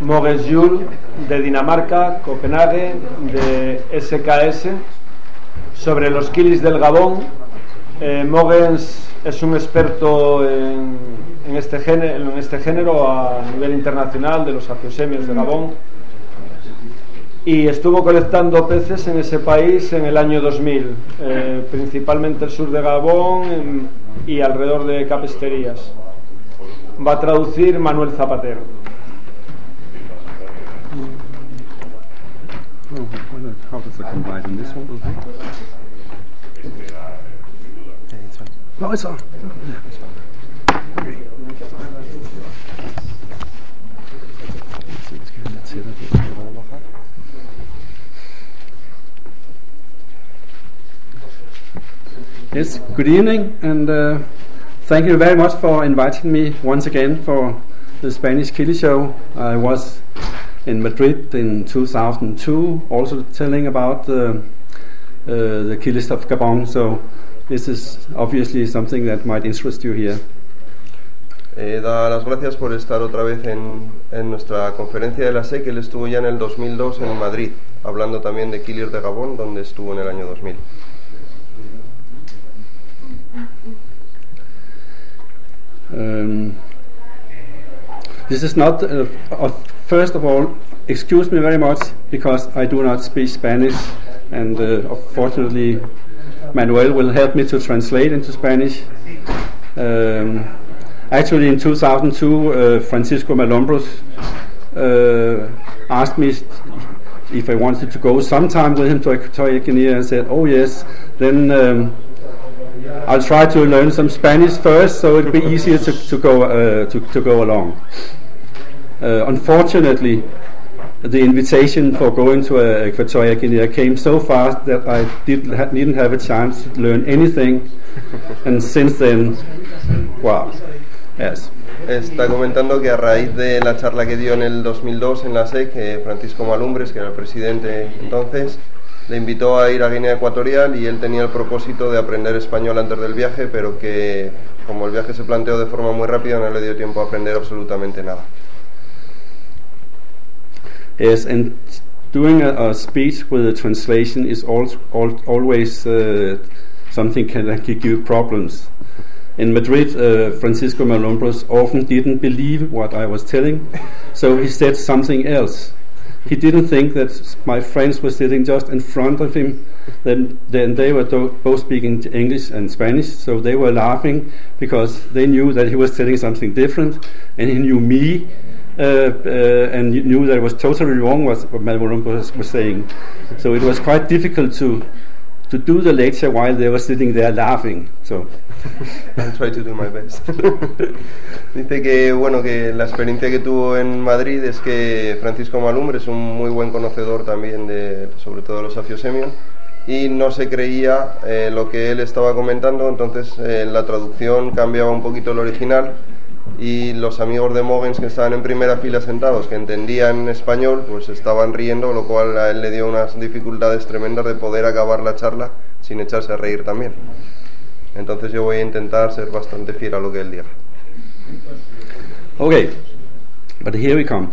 Mogens Juhl de Dinamarca, Copenhague, de SKS, sobre los kilis del Gabón. Eh, Mogens es un experto en, este género, en este género a nivel internacional de los afiosemios de Gabón y estuvo colectando peces en ese país en el año 2000, eh, principalmente el sur de Gabón y alrededor de Capesterías. Va a traducir Manuel Zapatero. Yes, good evening, and uh, thank you very much for inviting me once again for the Spanish Killi Show. I was in Madrid in 2002, also telling about the, uh, the Kilis of Gabon, so this is obviously something that might interest you here. Eh, da las gracias por estar otra vez en, en, nuestra conferencia de la SEC. Él estuvo ya en el 2002 en Madrid, hablando también de Kilir de Gabón, donde estuvo en el año 2000. Um, this is not, uh, uh, first of all, excuse me very much because I do not speak Spanish, and uh, fortunately, Manuel will help me to translate into Spanish. Um, actually, in 2002, uh, Francisco Malumbres uh, asked me if I wanted to go sometime with him to Equatorial Guinea, and said, "Oh yes." Then. Um, I'll try to learn some Spanish first, so it'll be easier to, to go uh, to, to go along. Uh, unfortunately, the invitation for going to uh, Equatorial Guinea came so fast that I didn't, ha- didn't have a chance to learn anything, and since then, wow, yes. Está comentando que a raíz de la charla que dio en el 2002 en la SEC, eh, Francisco Malumbres, que era el presidente entonces, le invitó a ir a Guinea Ecuatorial y él tenía el propósito de aprender español antes del viaje, pero que como el viaje se planteó de forma muy rápida no le dio tiempo a aprender absolutamente nada. Yes, and doing a, a speech with a translation is al al always uh, something can, can give you problems. In Madrid, uh, Francisco Malumbres often didn't believe what I was telling, so he said something else he didn't think that my friends were sitting just in front of him. Then, then they were do- both speaking English and Spanish, so they were laughing because they knew that he was telling something different, and he knew me, and knew that it was totally wrong what, what Manuel was, was saying. So it was quite difficult to to do the lecture while they were sitting there laughing. So. I'll try to do my best. Dice que bueno que la experiencia que tuvo en Madrid es que Francisco Malumbre es un muy buen conocedor también de sobre todo los afiosemios y no se creía eh, lo que él estaba comentando, entonces eh, la traducción cambiaba un poquito el original y los amigos de Mogens que estaban en primera fila sentados, que entendían español, pues estaban riendo, lo cual a él le dio unas dificultades tremendas de poder acabar la charla sin echarse a reír también. Entonces yo voy a intentar ser bastante fiel a lo que él diga. Okay, but here we come.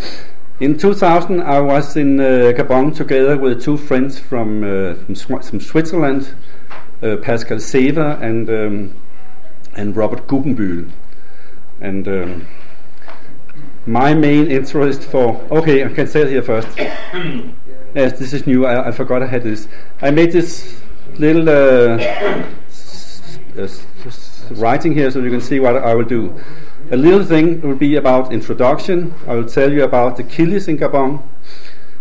In 2000, I was in uh, Gabon together with two friends from, uh, from, Sw- from, Switzerland, uh, Pascal Sever and, um, and Robert Guggenbühl. And um, my main interest for okay, I can say it here first. yes, this is new. I, I, forgot I had this. I made this little uh, s- s- writing here so you can see what I will do. A little thing will be about introduction. I will tell you about the Killis in Gabon.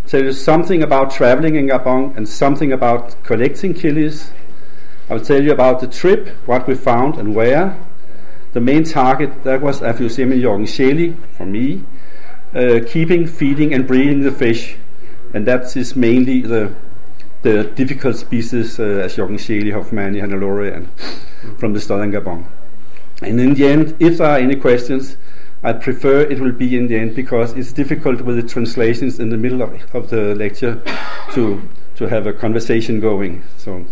Tell you something about traveling in Gabon and something about collecting Killis. I will tell you about the trip, what we found and where the main target that was Aphyosemi Joergenscheeli for me, uh, keeping, feeding, and breeding the fish, and that is mainly the the difficult species uh, as Jorgenscheli, Hofmanni, Hannelore, and from the southern Gabon. And in the end, if there are any questions, I prefer it will be in the end because it's difficult with the translations in the middle of, of the lecture to to have a conversation going. So.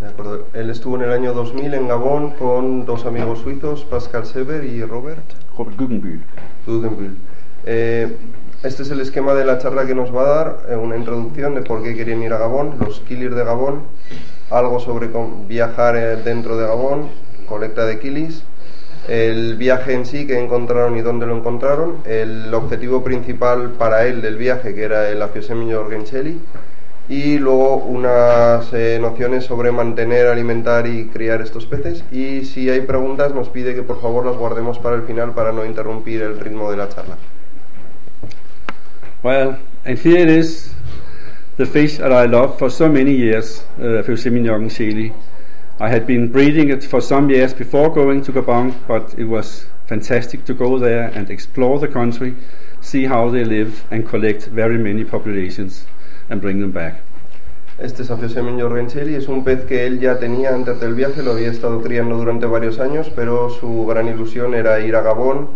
De acuerdo. Él estuvo en el año 2000 en Gabón con dos amigos suizos, Pascal Sever y Robert Robert Guggenbühl. Guggenbühl. Eh, Este es el esquema de la charla que nos va a dar, eh, una introducción de por qué querían ir a Gabón, los killers de Gabón, algo sobre con- viajar eh, dentro de Gabón, colecta de kilis, el viaje en sí que encontraron y dónde lo encontraron, el objetivo principal para él del viaje que era el Afiosemio Orgencelli y luego unas eh, nociones sobre mantener, alimentar y criar estos peces y si hay preguntas nos pide que por favor las guardemos para el final para no interrumpir el ritmo de la charla. Well, and here is, the fish that I loved for so many years, uh, Fusiminyogen Chili. I had been breeding it for some years before going to Gabon, but it was fantastic to go there and explore the country, see how they live, and collect very many populations and bring them back. Este es Afiosemio Orgencelli, es un pez que él ya tenía antes del viaje, lo había estado criando durante varios años, pero su gran ilusión era ir a Gabón,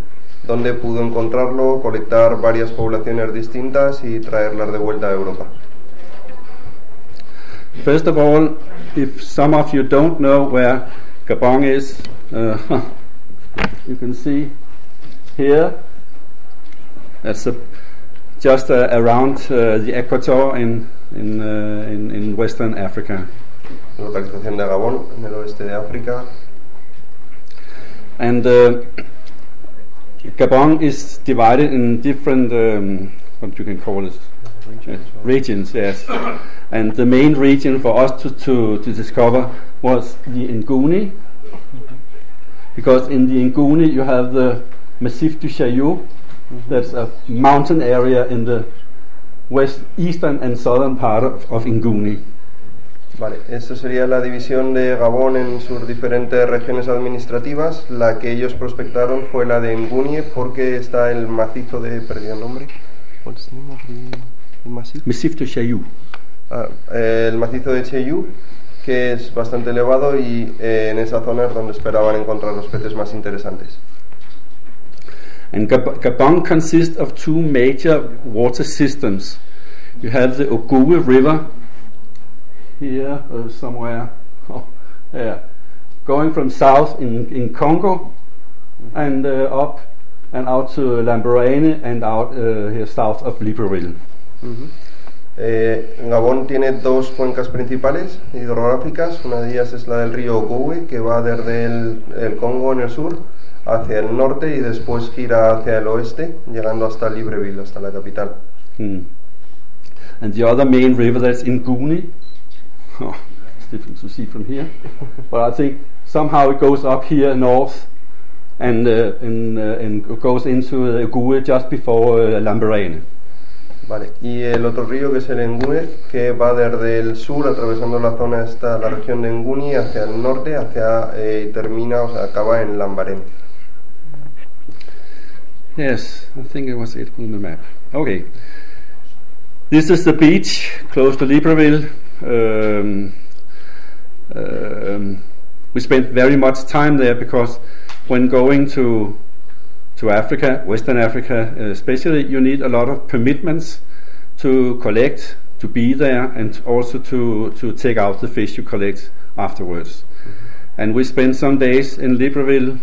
donde pudo encontrarlo, colectar varias poblaciones distintas y traerlas de vuelta a Europa. First of all, if some of you don't know where Gabon is, uh, you can see here. That's a, just uh, around uh, the equator in in, uh, in in Western Africa, localización de Gabón, en el oeste de África. and uh, Gabon is divided in different um, what you can call it Uh, regions. Yes, and the main region for us to to, to discover was the Ngounié, because in the Ngounié you have the Massif du Chaillou, that's a mountain area in the west, eastern, and southern part of, of Nguni. Vale, esto sería la división de Gabón en sus diferentes regiones administrativas. La que ellos prospectaron fue la de Ngunie porque está el macizo de... Perdí el nombre. The name of the- the macizo? Massif du Chaillou. Ah, eh, el macizo de Cheyu, que es bastante elevado y eh, en esa zona es donde esperaban encontrar los peces más interesantes. And Gabon consists of two major water systems. You have the Ogowe River here uh, somewhere, oh, yeah, going from south in, in Congo and uh, up and out to Lambarene and out uh, here south of Libreville. Eh, Gabón tiene dos cuencas principales hidrográficas, una de ellas es la del río Ogowe, que va desde el, el Congo en el sur hacia el norte y después gira hacia el oeste, llegando hasta Libreville, hasta la capital. Hmm. And the other main river that's in Nguni, oh, it's difficult to see from here, but I think somehow it goes up here north and, uh, and, uh, and goes into uh, Gue just before uh, Lamborghini. Vale, y el otro río que es el Engune, que va desde el sur, atravesando la zona esta, la región de Nguni, hacia el norte, hacia eh, y termina, o sea, acaba en Lambarén. Yes, I think it was it on the map. Okay. This is the beach close to Libreville. Um, um, we spent very much time there because when going to to Africa, Western Africa especially, you need a lot of permits to collect, to be there, and also to, to take out the fish you collect afterwards. And we spent some days in Libreville.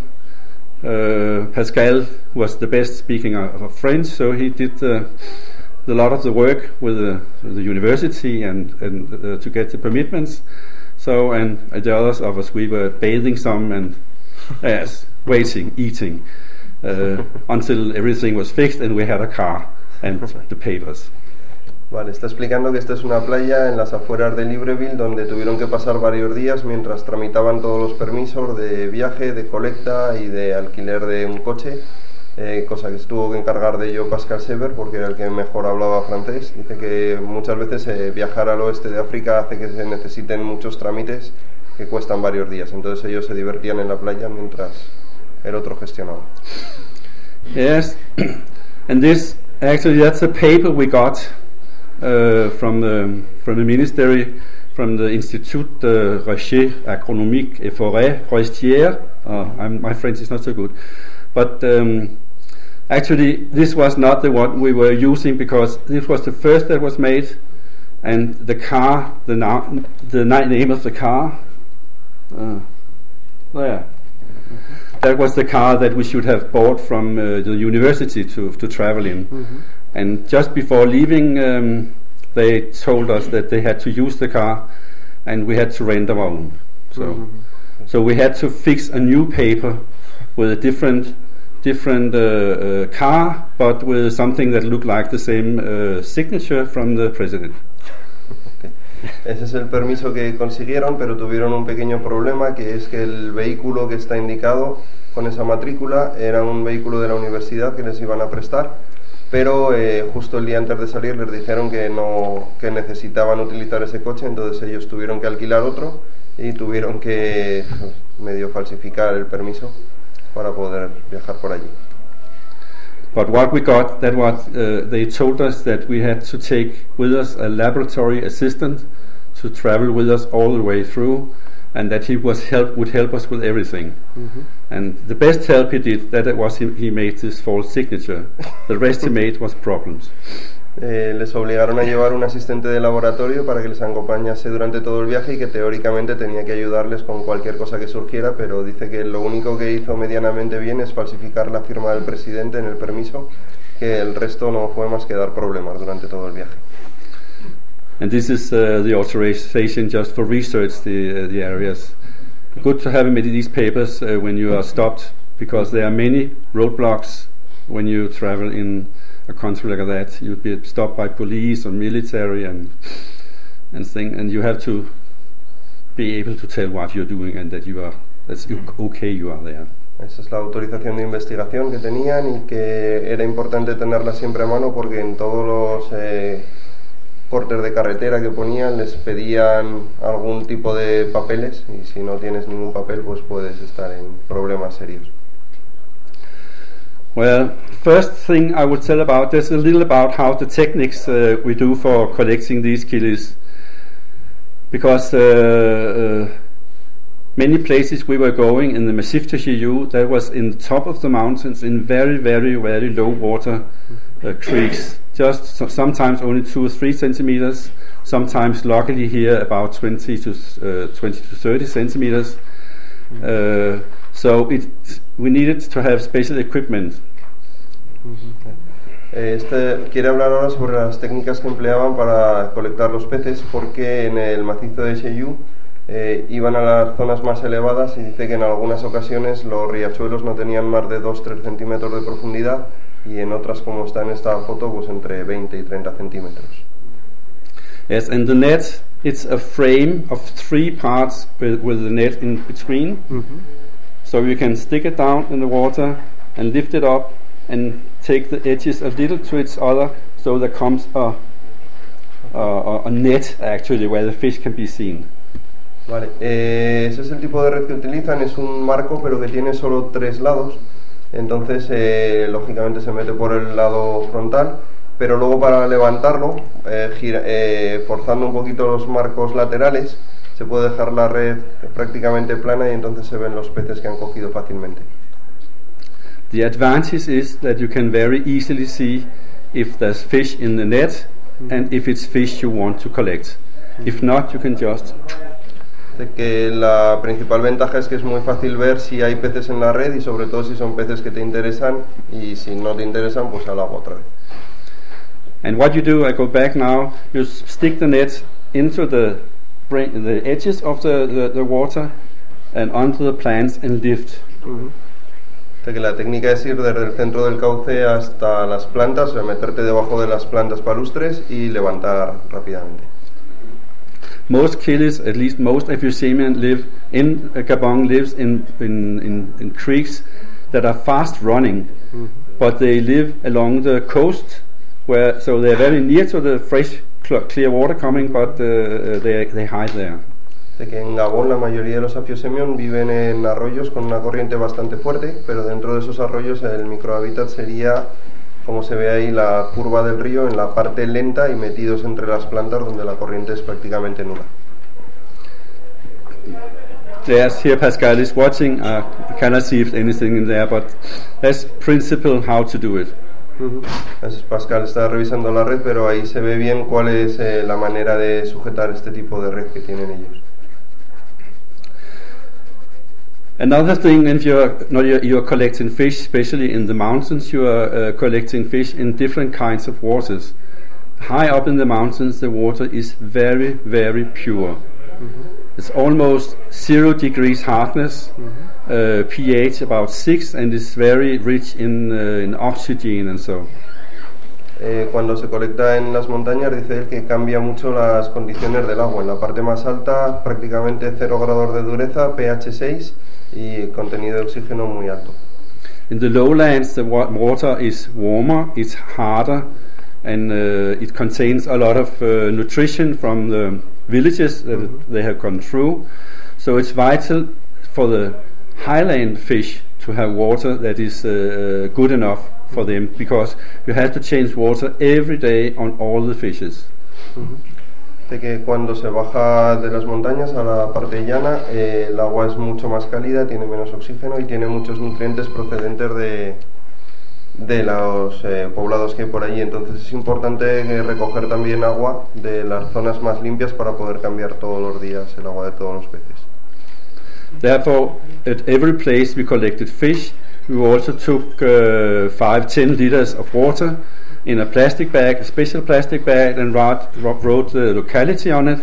Uh, Pascal was the best speaking of, of French, so he did uh, a lot of the work with the, with the university and, and uh, to get the permits. So, and the others of us, we were bathing some and yes, waiting, eating uh, until everything was fixed and we had a car and the papers. Vale, está explicando que esta es una playa en las afueras de Libreville donde tuvieron que pasar varios días mientras tramitaban todos los permisos de viaje, de colecta y de alquiler de un coche, eh, cosa que estuvo que encargar de ello Pascal Sever porque era el que mejor hablaba francés. Dice que muchas veces eh, viajar al oeste de África hace que se necesiten muchos trámites que cuestan varios días, entonces ellos se divertían en la playa mientras el otro gestionaba. Yes, and this actually that's a paper we got from the from the ministry from the Institut de Recherche Agronomique et Forêt Forestière. Uh, my French is not so good, but um, actually this was not the one we were using because this was the first that was made, and the car, the, na- the name of the car, uh, there that was the car that we should have bought from uh, the university to, to travel in. And just before leaving, um, they told us that they had to use the car, and we had to rent our own. So, Mm-hmm. so we had to fix a new paper with a different different uh, uh, car, but with something that looked like the same uh, signature from the president. Ese es el permiso que consiguieron, pero tuvieron un pequeño problema, que es que el vehículo que está indicado con esa matrícula era un vehículo de la universidad que les iban a prestar, pero eh, justo el día antes de salir les dijeron que no que necesitaban utilizar ese coche, entonces ellos tuvieron que alquilar otro y tuvieron que medio falsificar el permiso para poder viajar por allí. But what we got, that was uh, they told us that we had to take with us a laboratory assistant to travel with us all the way through, and that he was help would help us with everything. And the best help he did, that was he, he made this false signature. The rest he made was problems. Eh, les obligaron a llevar un asistente de laboratorio para que les acompañase durante todo el viaje y que teóricamente tenía que ayudarles con cualquier cosa que surgiera, pero dice que lo único que hizo medianamente bien es falsificar la firma del presidente en el permiso, que el resto no fue más que dar problemas durante todo el viaje. And this is uh, the authorization just for research the uh, the areas. Good to have these papers uh, when you are stopped because there are many roadblocks when you travel in a country like that. You'll be stopped by police or military and and thing, and you have to be able to tell what you're doing and that you are that's okay you are there. Esa es la autorización de investigación que tenían y que era importante tenerla siempre a mano porque en todos los eh, cortes de carretera que ponían les pedían algún tipo de papeles y si no tienes ningún papel pues puedes estar en problemas serios. Well, first thing I would tell about this a little about how the techniques uh, we do for collecting these killies, because uh, uh, many places we were going in the Massif de Chaillou, that was in the top of the mountains in very, very, very low water uh, creeks, just so- sometimes only two or three centimeters, sometimes luckily here about 20 to uh, 20 to 30 centimeters. Uh, so it, we needed to have special equipment. Eh, Este quiere hablar ahora sobre las técnicas que empleaban para colectar los peces porque en el macizo de Cheyú eh, iban a las zonas más elevadas y dice que en algunas ocasiones los riachuelos no tenían más de 2-3 centímetros de profundidad y en otras como está en esta foto pues entre 20 y 30 centímetros. Yes, and the net, it's a frame of three parts with, with the net in between. So you can stick it down in the water and lift it up and take the edges a little to each other so there comes a, a, a- a net actually where the fish can be seen. Vale, eh, ese es el tipo de red que utilizan, es un marco pero que tiene solo tres lados, entonces eh, lógicamente se mete por el lado frontal, pero luego para levantarlo, eh, gira- eh, forzando un poquito los marcos laterales, se puede dejar la red prácticamente plana y entonces se ven los peces que han cogido fácilmente. The advantage is that you can very easily see if there's fish in the net and if it's fish you want to collect. If not, you can just que la principal ventaja es que es muy fácil ver si hay peces en la red y sobre todo si son peces que te interesan y si no te interesan pues al agua otra vez. And what you do, I go back now, you stick the net into the, the edges of the, the, the water and onto the plants and lift. De que la técnica es ir desde el centro del cauce hasta las plantas, o sea, meterte debajo de las plantas palustres y levantar rápidamente. Most killies, at least most Aphyosemion, live in uh, Gabon lives in, in, in, in creeks that are fast running, but they live along the coast, where so they're very near to the fresh, cl- clear water coming, but uh, uh, they, they hide there. De que en Gabón la mayoría de los afiosemion viven en arroyos con una corriente bastante fuerte, pero dentro de esos arroyos el microhábitat sería, como se ve ahí, la curva del río en la parte lenta y metidos entre las plantas donde la corriente es prácticamente nula. There's here Pascal is watching. I cannot see if anything in there, but that's principle how to do it. Entonces Pascal está revisando la red, pero ahí se ve bien cuál es eh, la manera de sujetar este tipo de red que tienen ellos. Another thing, if you're, no, you're, you're collecting fish, especially in the mountains, you are uh, collecting fish in different kinds of waters. High up in the mountains, the water is very, very pure. It's almost zero degrees hardness, uh, pH about six, and it's very rich in, uh, in oxygen and so. Eh, cuando se colecta en las montañas dice él que cambia mucho las condiciones del agua. En la parte más alta prácticamente 0 grados de dureza, pH 6 y contenido de oxígeno muy alto. In the lowlands, the wa- water is warmer, it's harder, and uh, it contains a lot of uh, nutrition from the villages that they have gone through. So it's vital for the highland fish to have water that is uh, good enough for them because you have to change water every day on all the fishes. Dice que cuando se baja de las montañas a la parte llana, eh, el agua es mucho más cálida, tiene menos oxígeno y tiene muchos nutrientes procedentes de, de los eh, poblados que hay por allí. Entonces es importante eh, recoger también agua de las zonas más limpias para poder cambiar todos los días el agua de todos los peces. Therefore, at every place we collected fish, we also took uh, five, ten liters of water in a plastic bag, a special plastic bag, and wrote, wrote the locality on it,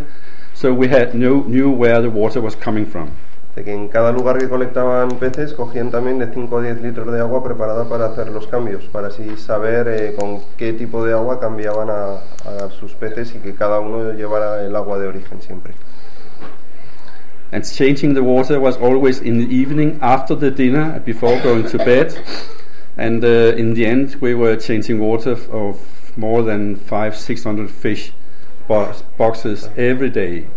so we had no, knew where the water was coming from. Que en cada lugar que colectaban peces cogían también de 5 a 10 litros de agua preparada para hacer los cambios, para así saber eh, con qué tipo de agua cambiaban a, a sus peces y que cada uno llevara el agua de origen siempre. And changing the water was always in the evening after the dinner, before going to bed. And uh, in the end, we were changing water of more than five, six hundred fish box, boxes every day.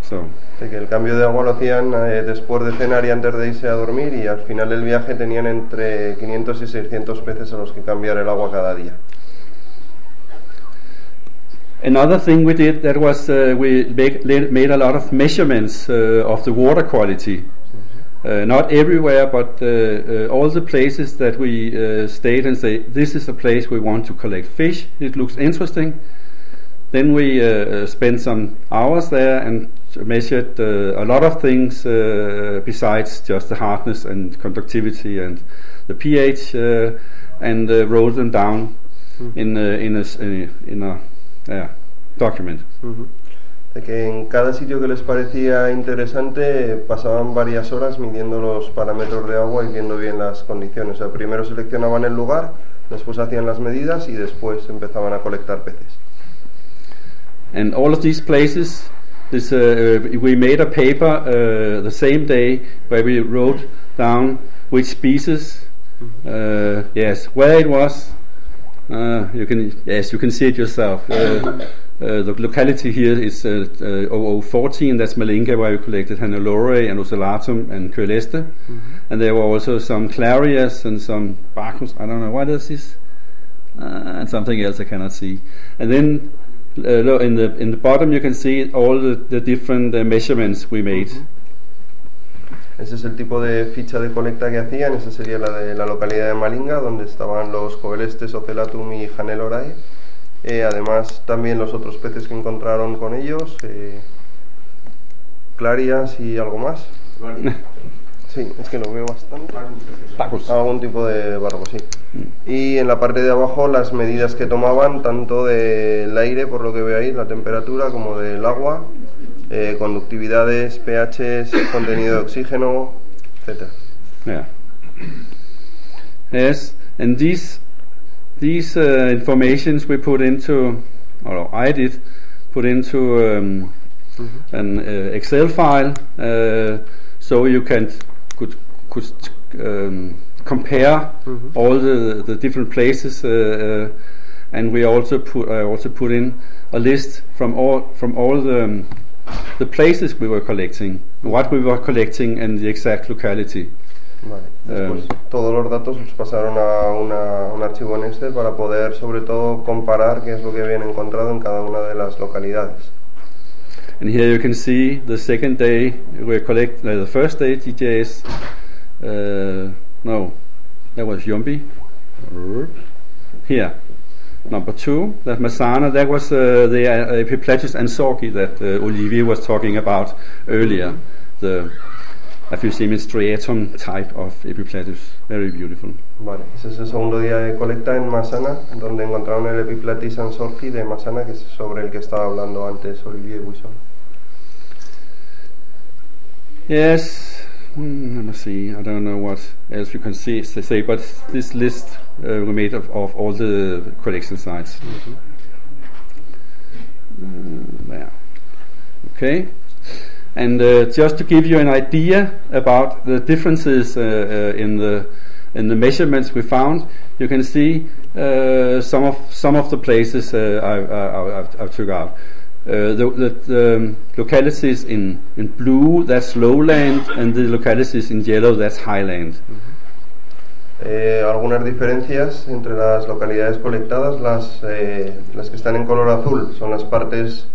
So. De que el cambio de agua lo hacían eh, después de cenar y antes de irse a dormir y al final del viaje tenían entre 500 y 600 peces a los que cambiar el agua cada día. Another thing we did that was uh, we make, made a lot of measurements uh, of the water quality. Uh, not everywhere, but uh, uh, all the places that we uh, stayed and say this is a place we want to collect fish. It looks interesting. Then we spent some hours there and measured uh, a lot of things uh, besides just the hardness and conductivity and the pH, uh, and uh, wrote them down in a, in a, in a, in a yeah, document. De que en cada sitio que les parecía interesante pasaban varias horas midiendo los parámetros de agua y viendo bien las condiciones. O sea, primero seleccionaban el lugar, después hacían las medidas y después empezaban a colectar peces. And all of these places, this, uh, we made a paper uh, the same day where we wrote down which species, uh, yes, where it was. Uh, you can yes, you can see it yourself. Uh, uh, the locality here is uh, uh, 0014. That's Malinga, where we collected Hannelore and Ocellatum and Coeleste. And there were also some Clarias and some Barbus. I don't know what is this, uh, and something else I cannot see. And then uh, in the in the bottom you can see all the, the different uh, measurements we made. Ese es el tipo de ficha de colecta que hacían. Esa sería la de la localidad de Malinga, donde estaban los coelestes, Ocellatum y Hanelorae. Eh, además, también los otros peces que encontraron con ellos, eh, clarias y algo más. Sí, es que lo veo bastante. Algún tipo de barbo, sí. Y en la parte de abajo las medidas que tomaban, tanto del aire, por lo que veo ahí, la temperatura, como del agua, eh, conductividades, pHs, contenido de oxígeno, etc. Yeah. Yes, and these these uh, informations we put into, or I did, put into um, an uh, Excel file, uh, so you can could could um, compare all the the different places, and we also put I also put in a list from all from all the um, the places we were collecting, what we were collecting, and the exact locality. Vale. Después, Eh. todos los datos los pasaron a una- un archivo en Excel para poder, sobre todo, comparar qué es lo que habían encontrado en cada una de las localidades. And here you can see the second day we collect uh, the first day DJs. Uh, no, that was Yumbi. Here, number two, that Masana. That was uh, the uh, Epiplatys ansorgii that uh, Olivier was talking about earlier. The Aphyosemion striatum type of epiplatys. Very beautiful. Vale, ese es el segundo día de colecta en Masana, donde encontraron el Epiplatys ansorgii de Masana, que es sobre el que estaba hablando antes Olivier Buisson. Yes, mm, let me see. I don't know what else you can see say, but this list uh, we made of, of all the collection sites. Mm, there. Okay. And uh, just to give you an idea about the differences uh, uh, in the in the measurements we found, you can see uh, some of some of the places uh, I, I, I, I took out. Uh, the, the, um, localities in, in blue, that's lowland, and the localities in yellow, that's highland. Eh, algunas diferencias entre las localidades colectadas, las, eh, las que están en color azul son las partes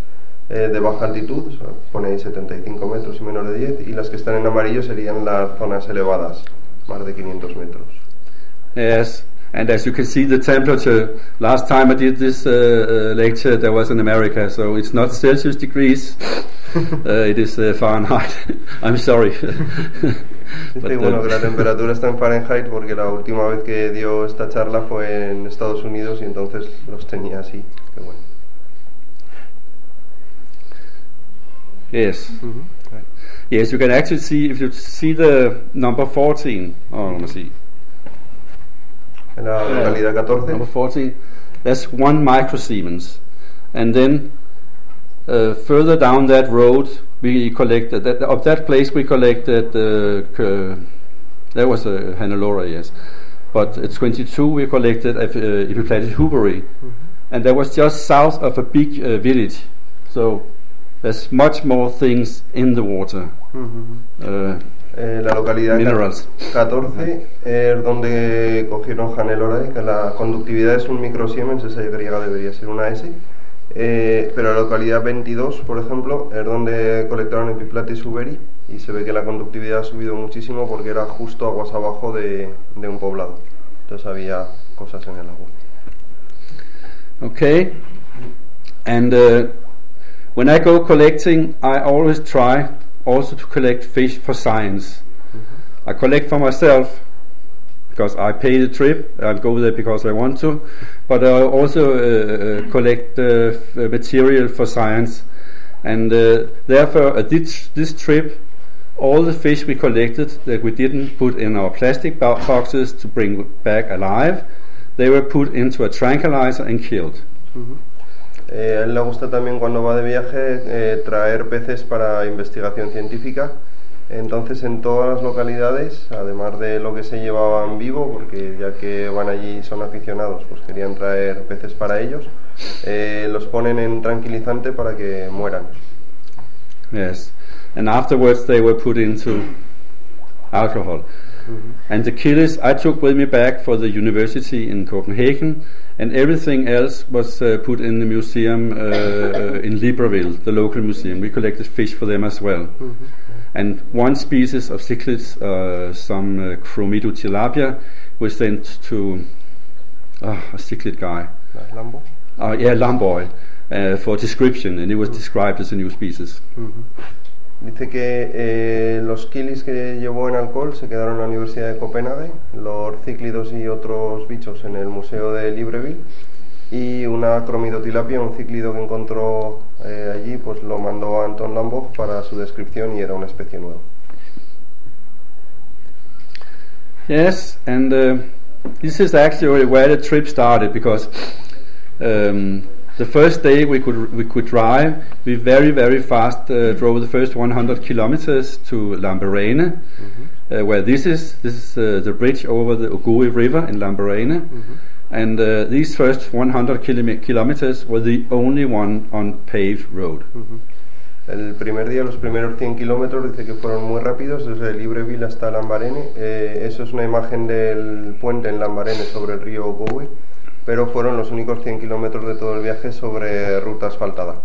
eh, de baja altitud, pone ahí 75 metros y menos de 10, y las que están en amarillo serían las zonas elevadas, más de 500 metros. Yes, and as you can see, the temperature. Last time I did this uh, uh, lecture, there was in America, so it's not Celsius degrees. uh, it is uh, Fahrenheit. I'm sorry. But, que, bueno, uh, que la temperatura está en Fahrenheit porque la última vez que dio esta charla fue en Estados Unidos y entonces los tenía así. Qué bueno. yes. Yes, you can actually see if you see the number 14. Oh, let me see. En la localidad 14 Number 14, that's one microsiemens. And then uh, further down that road, we collected, that, of that place we collected, uh, that was uh, Hannelore, yes. But at 22 we collected uh, Epiplatys huberi. And that was just south of a big uh, village. So there's much more things in the water. Uh, Eh, la localidad Minerals. 14 es donde cogieron Hanelorae, que la conductividad es un microsiemens, esa Y debería ser una S. Eh, pero la localidad 22, por ejemplo, es donde colectaron Epiplatis uberi y se ve que la conductividad ha subido muchísimo porque era justo aguas abajo de, de un poblado. Entonces había cosas en el agua. Okay. And uh, when I go collecting, I always try also to collect fish for science. I collect for myself because I pay the trip. I go there because I want to, but I also uh, uh, collect uh, f- material for science. And uh, therefore, at this, this trip, all the fish we collected that we didn't put in our plastic bo- boxes to bring back alive, they were put into a tranquilizer and killed. Eh, a él le gusta también cuando va de viaje eh, traer peces para investigación científica. Entonces en todas las localidades, además de lo que se llevaban vivo, porque ya que van allí son aficionados, pues querían traer peces para ellos, eh, los ponen en tranquilizante para que mueran. Yes. And afterwards they were put into alcohol. And the killers I took with me back for the university in Copenhagen, and everything else was uh, put in the museum uh, uh, in Libreville, the local museum. We collected fish for them as well. And one species of cichlids, uh, some uh, Chromidotilapia, was sent to uh, a cichlid guy. Lambo. Uh, yeah, Lamboj, uh, for description, and it was described as a new species. Dice que eh, los kilis que llevó en alcohol se quedaron en la Universidad de Copenhague, los cíclidos y otros bichos en el Museo de Libreville y una cromidotilapia, un cíclido que encontró eh, allí, pues lo mandó a Anton Lambach para su descripción y era una especie nueva. Yes, and uh, this is actually where the trip started because um, the first day we could we could drive, we very very fast uh, drove the first 100 kilometers to Lambarene, uh, where this is this is uh, the bridge over the Ogowe River in Lambarene, and uh, these first 100 kilome- kilometers were the only one on paved road. El primer día, los primeros 100 kilómetros, dice que fueron muy rápidos, desde Libreville hasta Lambarene. Eh, eso es una imagen del puente en Lambarene sobre el río Ogowe, pero fueron los únicos 100 kilómetros de todo el viaje sobre ruta asfaltada.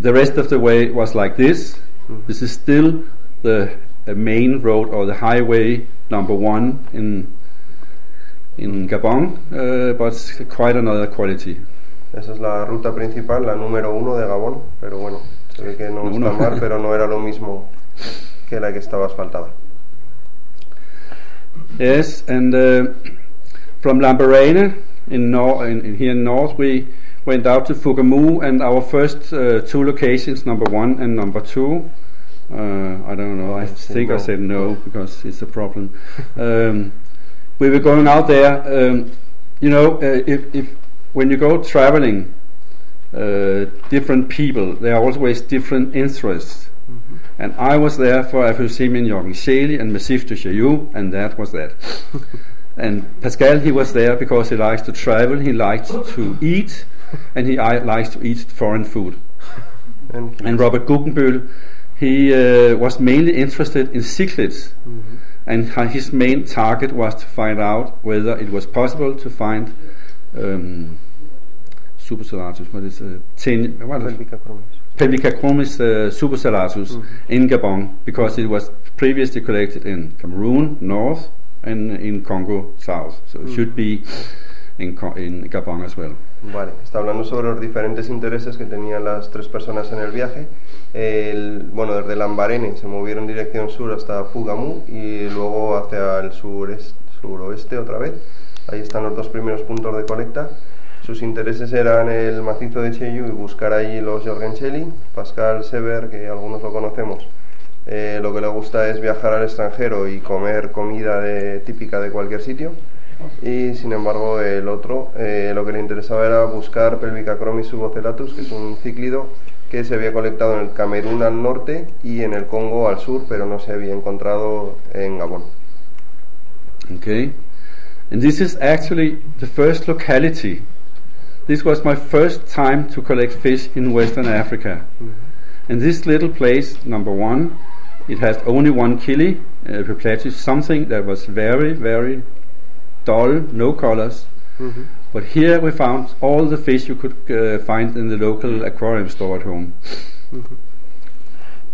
The rest of the way was like this. This is still the uh, main road or the highway number one in in Gabon, uh, but it's quite another quality. Esa es la ruta principal, la número uno de Gabón, pero bueno, se ve que no Uno. está mal, pero no era lo mismo que la que estaba asfaltada. Yes, and uh, from Lambarene in, nor- in, in here in north, we went out to Fougamou, and our first uh, two locations, number one and number two. Uh, I don't know. I think I said no because it's a problem. um, we were going out there. Um, you know, uh, if, if when you go traveling, uh, different people, there are always different interests. And I was there for Aphyosemion joergenscheeli and Massif de Chaillou, and that was that. and Pascal, he was there because he likes to travel, he likes to eat, and he I, likes to eat foreign food. And, And Robert Guggenbühl, he uh, was mainly interested in cichlids, and hi- his main target was to find out whether it was possible to find um, subocellatus, what is uh, ten, what Pelvicachromis. Uh, subocellatus in Gabon because it was previously collected in Cameroon north and in Congo south. So it should be in, in Gabon as well. Vale, está hablando sobre los diferentes intereses que tenían las tres personas en el viaje. El- bueno, desde Lambarene se movieron en dirección sur hasta Fugamu y luego hacia el sureste, suroeste otra vez. Ahí están los dos primeros puntos de colecta. Sus intereses eran el macizo de Cheyu y buscar allí los Jorgencheli. Pascal Sever, que algunos lo conocemos, eh, lo que le gusta es viajar al extranjero y comer comida de- típica de cualquier sitio. Y sin embargo, el otro eh, lo que le interesaba era buscar Pelvicachromis subocelatus, que es un cíclido que se había colectado en el Camerún al norte y en el Congo al sur, pero no se había encontrado en Gabón. Okay, and this is actually the first locality. This was my first time to collect fish in Western Africa. And this little place, number one, it has only one kili, uh, Epiplatus, something that was very, very dull, no colors. But here we found all the fish you could uh, find in the local aquarium store at home.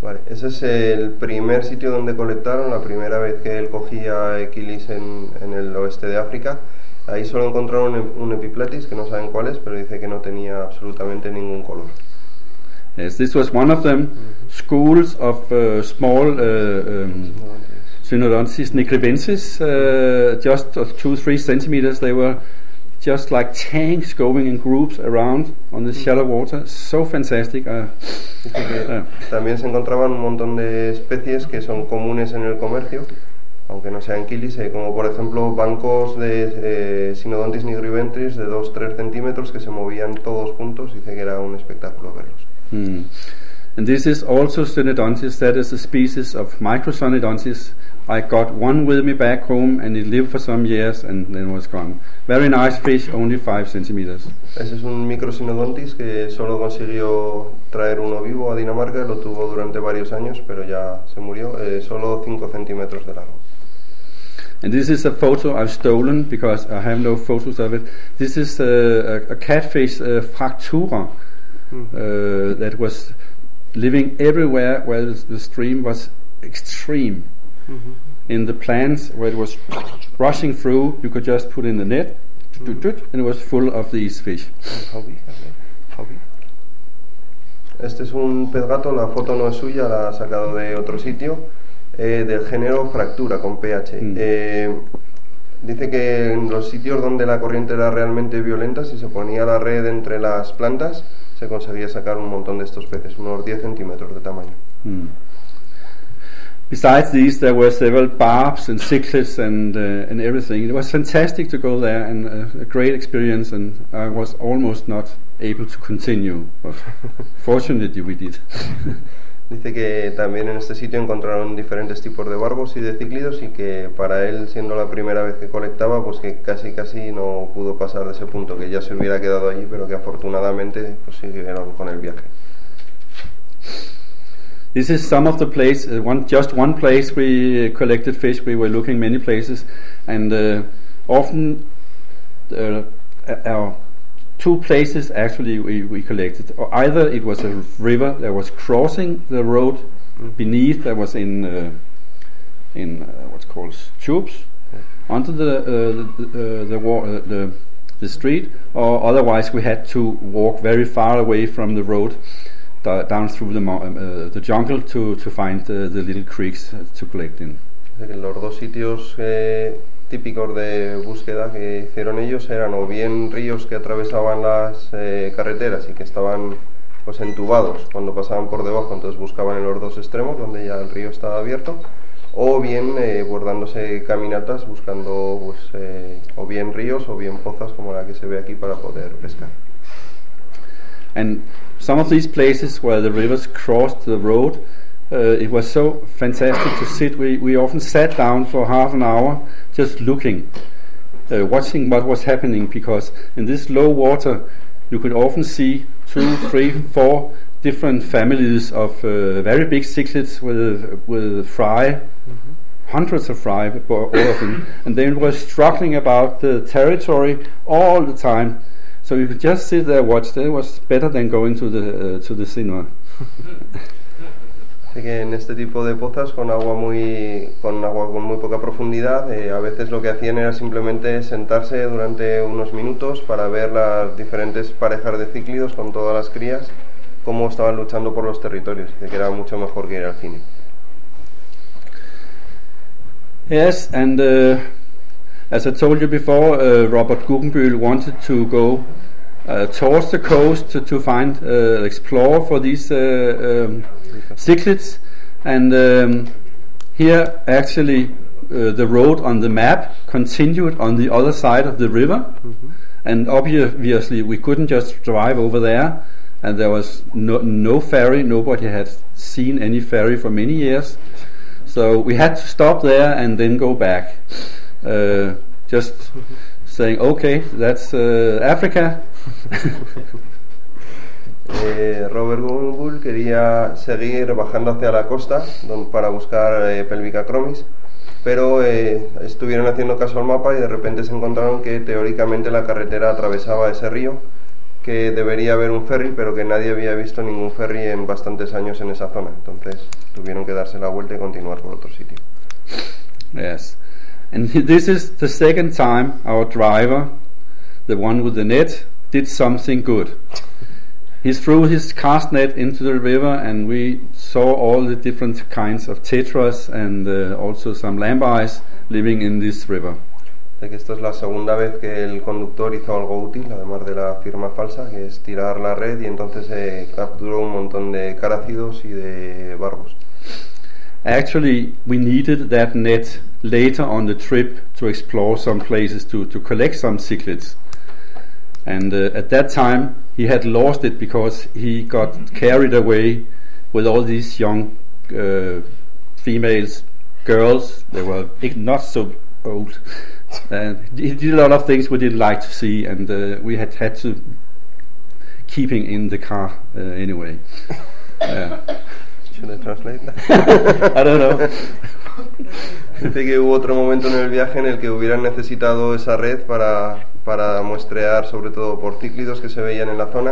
Vale, ese es el primer sitio donde colectaron, la primera vez que él cogía equilis en, en el oeste de África. Ahí solo encontraron un, un epiplatis, que no saben cuál es, pero dice que no tenía absolutamente ningún color. Yes, this was one of them. Schools of uh, small uh, um, Synodontis nicribensis, uh, just of two, three centimeters. They were just like tanks going in groups around on the shallow water. So fantastic. Uh, Ah. también se encontraban un montón de especies que son comunes en el comercio, aunque no sean quilis, eh, como por ejemplo bancos de eh, Synodontis nigriventris de 2-3 centímetros que se movían todos juntos. Dice que era un espectáculo verlos. Hmm. And this is also Synodontis. That is a species of Microsynodontis. I got one with me back home, and it lived for some years, and then was gone. Very nice fish, only five centimeters. Ese es un microsinodontis que solo consiguió traer uno vivo a Dinamarca, lo tuvo durante varios años, pero ya se murió, eh, solo 5 centímetros de largo. And this is a photo I've stolen because I have no photos of it. This is uh, a, a catfish uh, Phractura uh, that was living everywhere where the, the stream was extreme. In the plants where it was rushing through, you could just put in the net, and it was full of these fish. Este es un pez gato, la foto no es suya, la ha sacado de otro sitio, eh, del género fractura con pH. Mm. Eh, dice que en los sitios donde la corriente era realmente violenta, si se ponía la red entre las plantas, se conseguía sacar un montón de estos peces, unos 10 centímetros de tamaño. Hmm. Besides these, there were several barbs and cichlids and uh, and everything. It was fantastic to go there and uh, a great experience. And I was almost not able to continue, but fortunately we did. Dice que también en este sitio encontraron diferentes tipos de barbos y de cíclidos y que para él, siendo la primera vez que colectaba, pues que casi casi no pudo pasar de ese punto, que ya se hubiera quedado allí, pero que afortunadamente pues siguieron con el viaje. This is some of the place. Uh, one just one place we uh, collected fish. We were looking many places, and uh, often uh, our two places actually we, we collected. Either it was a river that was crossing the road beneath that was in uh, in uh, what's called tubes onto the uh, the uh, the, wa- uh, the the street, or otherwise we had to walk very far away from the road down through the, mo- uh, the jungle to, to find the, little creeks uh, to collect in. Que Los dos sitios eh, típicos de búsqueda que hicieron ellos eran o bien ríos que atravesaban las eh, carreteras y que estaban pues entubados cuando pasaban por debajo, entonces buscaban en los dos extremos donde ya el río estaba abierto, o bien eh, pues dándose caminatas buscando pues eh, o bien ríos o bien pozas como la que se ve aquí para poder pescar. And some of these places where the rivers crossed the road, it was so fantastic to sit. We, we often sat down for half an hour just looking, uh, watching what was happening, because in this low water you could often see two, three, four different families of uh, very big cichlids with, with fry, hundreds of fry, all of them, and they were struggling about the territory all the time. So you could just sit there watch. That was better than going to the uh, to the cinema. En este tipo de pozas con agua muy con agua con muy poca profundidad, eh, a veces lo que hacían era simplemente sentarse durante unos minutos para ver las diferentes parejas de cíclidos con todas las crías cómo estaban luchando por los territorios, de que era mucho mejor que ir al cine. Yes, and uh, as I told you before, uh, Robert Guggenbühl wanted to go towards the coast to, to find uh, explore for these uh, um, cichlids, and um, here actually uh, the road on the map continued on the other side of the river, and obviously we couldn't just drive over there, and there was no, no ferry. Nobody had seen any ferry for many years. So we had to stop there and then go back. Uh, just saying, okay, that's uh, Africa. Eh, Robert Guggenbull quería seguir bajando hacia la costa don- para buscar eh, Pelvica chromis, pero eh, estuvieron haciendo caso al mapa y de repente se encontraron que teóricamente la carretera atravesaba ese río, que debería haber un ferry, pero que nadie había visto ningún ferry en bastantes años en esa zona. Entonces tuvieron que darse la vuelta y continuar por otro sitio. yes. And this is the second time our driver, the one with the net, did something good. He threw his cast net into the river, and we saw all the different kinds of tetras and uh, also some lampeyes living in this river. De que esto es la segunda vez que el conductor hizo algo útil, además de la firma falsa, que es tirar la red y entonces se capturó un montón de carácidos y de barbos. Actually, we needed that net later on the trip to explore some places to, to collect some cichlids. And uh, at that time, he had lost it because he got carried away with all these young uh, females, girls. They were not so old. And he did a lot of things we didn't like to see, and uh, we had had to keep him in the car uh, anyway. Should I translate that? I don't know. Dice que hubo otro momento en el viaje en el que hubieran necesitado esa red para, para muestrear sobre todo por cíclidos que se veían en la zona,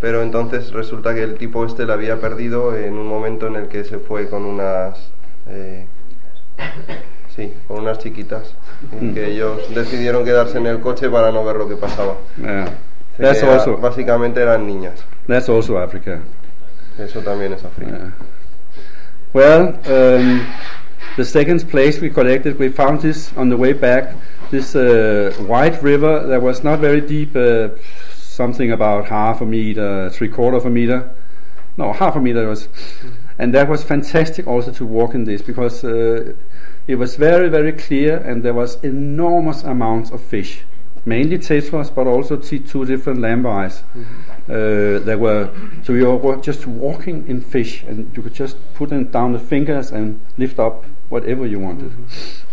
pero entonces resulta que el tipo este la había perdido en un momento en el que se fue con unas... eh, sí, con unas chiquitas, y que ellos decidieron quedarse en el coche para no ver lo que pasaba. Yeah. That's era- also básicamente eran niñas, that's also Africa. eso también es África. Yeah. Well, um, the second place we collected, we found this on the way back. This uh, white river that was not very deep, uh, something about half a meter, three quarter of a meter. No, half a meter it was, and that was fantastic also to walk in this because uh, it was very very clear and there was enormous amounts of fish, mainly tetras, but also t- two different lampeyes. Uh, there were so you were just walking in fish and you could just put down the fingers and lift up whatever you wanted. Dice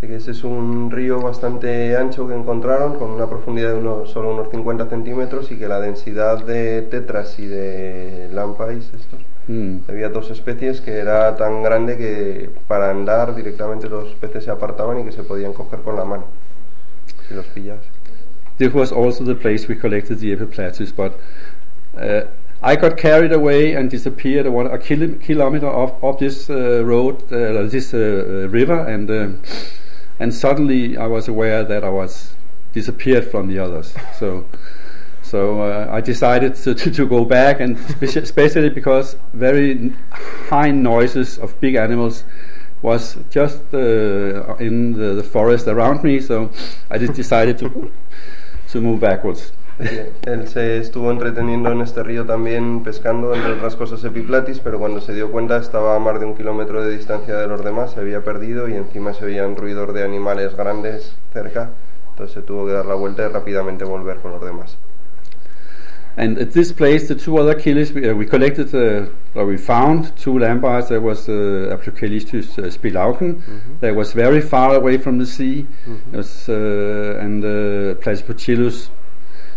que ese es un río bastante ancho que encontraron, con una profundidad de unos, solo unos 50 centímetros y que la densidad de tetras y de lampais, estos, Mm. había dos especies que era tan grande que para andar directamente los peces se apartaban y que se podían coger con la mano, si los pillas. This was also the place we collected the epiplatus, but uh, I got carried away and disappeared a, one, a kilo, kilometer off, off this uh, road, uh, this uh, uh, river, and um and suddenly I was aware that I was disappeared from the others. So So uh, I decided to, to, to go back, and speci- especially because very n- high noises of big animals was just uh, in the, the forest around me. So I just decided to to move backwards. Él se estuvo entreteniendo en este río también pescando, entre otras cosas epiplatis, pero cuando se dio cuenta estaba a más de un kilómetro de distancia de los demás, se había perdido y encima se veían ruidos de animales grandes cerca, entonces se tuvo que dar la vuelta y rápidamente volver con los demás. And at this place, the two other killies, we, uh, we collected, uh, or we found two lambards. There was uh, Aplochelistus uh, spilauken, that was very far away from the sea, It was, uh, and uh,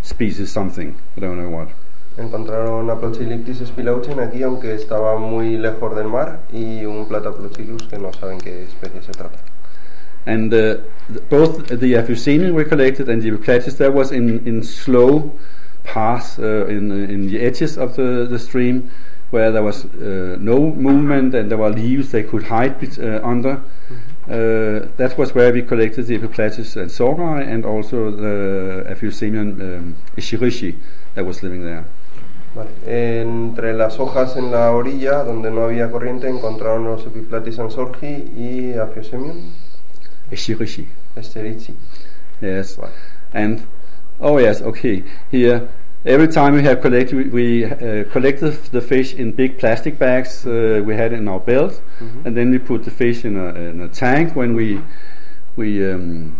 species something, I don't know what. Encontraron Aplocheilichthys spilauchen aquí, aunque estaba muy lejos del mar, y un Plataplochilus que no saben qué especie se trata. And uh, th- both the Aphyosemion were collected and the Epiplatys, that was in, in slow paths uh, in, in the edges of the, the stream where there was uh, no movement and there were leaves they could hide uh, under. Uh, that was where we collected the Epiplatys ansorgii and also the Aphyosemion um, Ishirishi that was living there. Vale. Entre las hojas en la orilla, donde no había corriente, encontraron los Epiplatys ansorgii y Aphyosemion Ishirishi. esterici. Yes. Vale. And oh yes, okay. Here, every time we have collected, we, we uh, collected the fish in big plastic bags uh, we had in our belt, and then we put the fish in a, in a tank when we we um,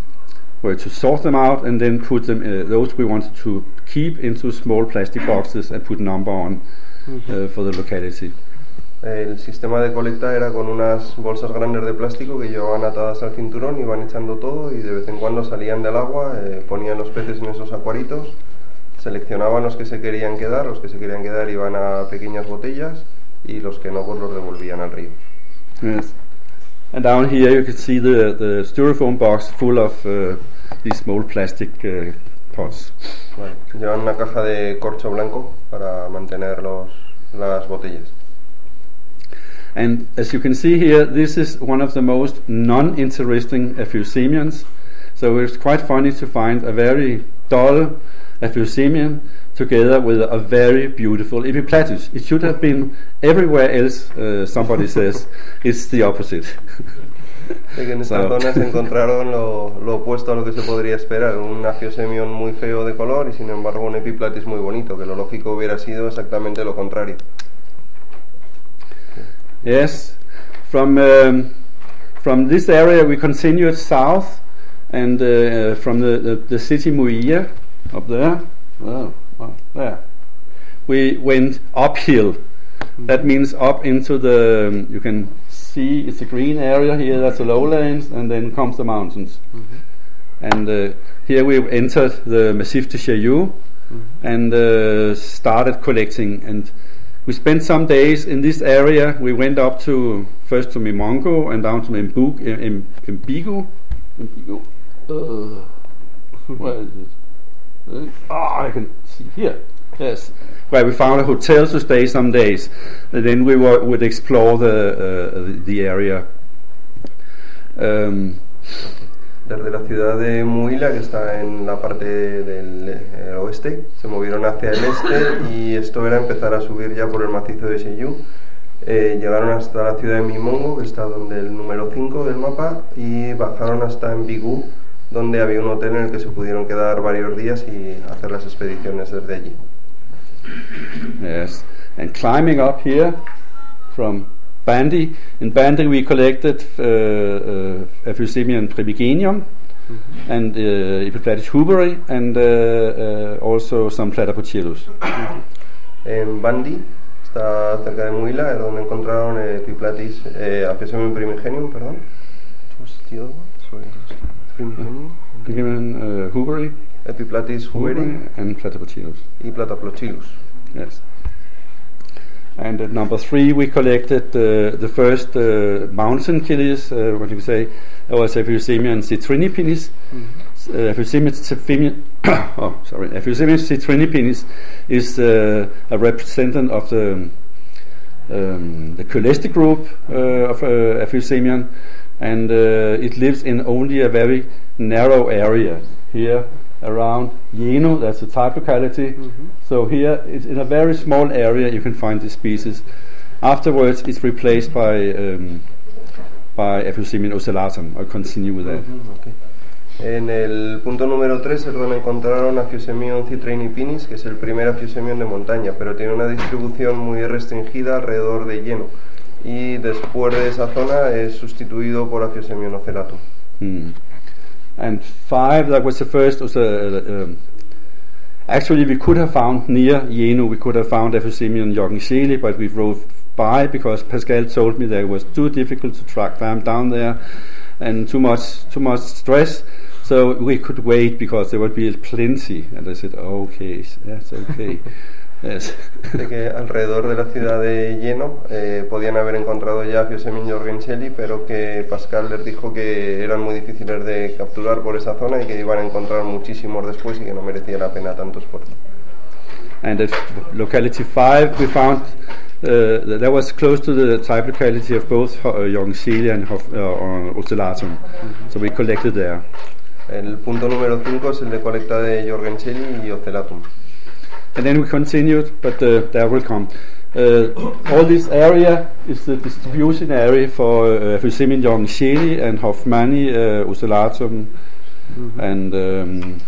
were to sort them out, and then put them uh, those we wanted to keep into small plastic boxes and put a number on uh, for the locality. El sistema de colecta era con unas bolsas grandes de plástico que llevaban atadas al cinturón, iban echando todo y de vez en cuando salían del agua, eh, ponían los peces en esos acuaritos, seleccionaban los que se querían quedar, los que se querían quedar iban a pequeñas botellas y los que no pues los devolvían al río. Yes. And down here you can see the, the styrofoam box full of uh, these small plastic uh, pots. Vale. Llevan una caja de corcho blanco para mantener los, las botellas. And as you can see here, this is one of the most non-interesting Ephusemians. So it's quite funny to find a very dull Aphyosemion together with a very beautiful Epiplatys. It should have been everywhere else, uh, somebody says. It's the opposite. De que en esta So- zona se encontraron lo, lo opuesto a lo que se podría esperar, un Aphyosemion muy feo de color y sin embargo un Epiplatys muy bonito, que lo lógico hubiera sido exactamente lo contrario. Yes, from um, from this area we continued south, and uh, from the, the, the city Mouila up there, oh, oh, there, we went uphill. That means up into the. um, you can see it's a green area here. That's the lowlands, and then comes the mountains. And uh, here we entered the Massif de Chaillou and uh, started collecting. And we spent some days in this area. We went up to first to Mimongo and down to Mbug, M- M- Mbigou. Mbigou. Uh, where is it? Uh, Ah, I can see here. Yes, where we found a hotel to stay some days. And then we were, would explore the uh, the, area. Um, Desde la ciudad de Muila, que está en la parte del eh, oeste, se movieron hacia el este y esto era empezar a subir ya por el macizo de Seyú. Eh, llegaron hasta la ciudad de Mimongo, que está donde el número 5 del mapa, y bajaron hasta Mbigú, donde había un hotel en el que se pudieron quedar varios días y hacer las expediciones desde allí. Yes, and climbing up here from Bandi. In Bandi, we collected uh, uh, Ephusemian primigenium and uh, Epiplatis huberi, and uh, uh, also some Platypochilus. En Bandi, está cerca de Muila, es donde encontraron eh, Epiplatis, eh, Aphiosemium primigenium, perdón. What's the other one? Sorry, primigenium. Primigenium uh, huberi, Epiplatys huberi and Plataplochilus. y. Yes. And at number three, we collected uh, the first uh, mountain killies, uh, what do you say, was citrinipinnis. Uh, Aphyosemion citrinipinnis, oh, sorry, citrinipinnis is uh, a representative of the um, the coeleste group uh, of uh, and uh, it lives in only a very narrow area here around Jeno, that's a type locality. So here, it's in a very small area, you can find this species. Afterwards, it's replaced by um, by Aphyosemion ocellatum. I'll continue with that. Ok. En el punto número 3 es donde encontraron Aphyosemion citrinipinnis, que es el primer Aphyosemion de montaña, pero tiene una distribución muy restringida alrededor de lleno. Y después de esa zona es sustituido por Aphyosemion ocellatum. Hmm. And five, that was the first. Was a, um, actually, we could have found near Jeno, we could have found Aphyosemion joergenscheeli, but we drove by because Pascal told me that it was too difficult to track them down there and too much too much stress. So we could wait because there would be plenty. And I said, okay, that's okay. yes. de que alrededor de la ciudad de Lleno eh, podían haber encontrado ya Aphyosemion jorgenscheli, pero que Pascal les dijo que eran muy difíciles de capturar por esa zona y que iban a encontrar muchísimos después y que no merecía la pena tanto esfuerzo. And at locality 5, we found uh, that was close to the type locality of both uh, Jorgenscheli and Hof, uh, Ocellatum. So we collected there. El punto número 5 es el de colecta de Jorgenscheli y Ocellatum. And then we continued, but uh, there will come. Uh, all this area is the distribution area for uh, Aphyosemion Joergenscheeli and Hofmanni uh, Ocellatum and um,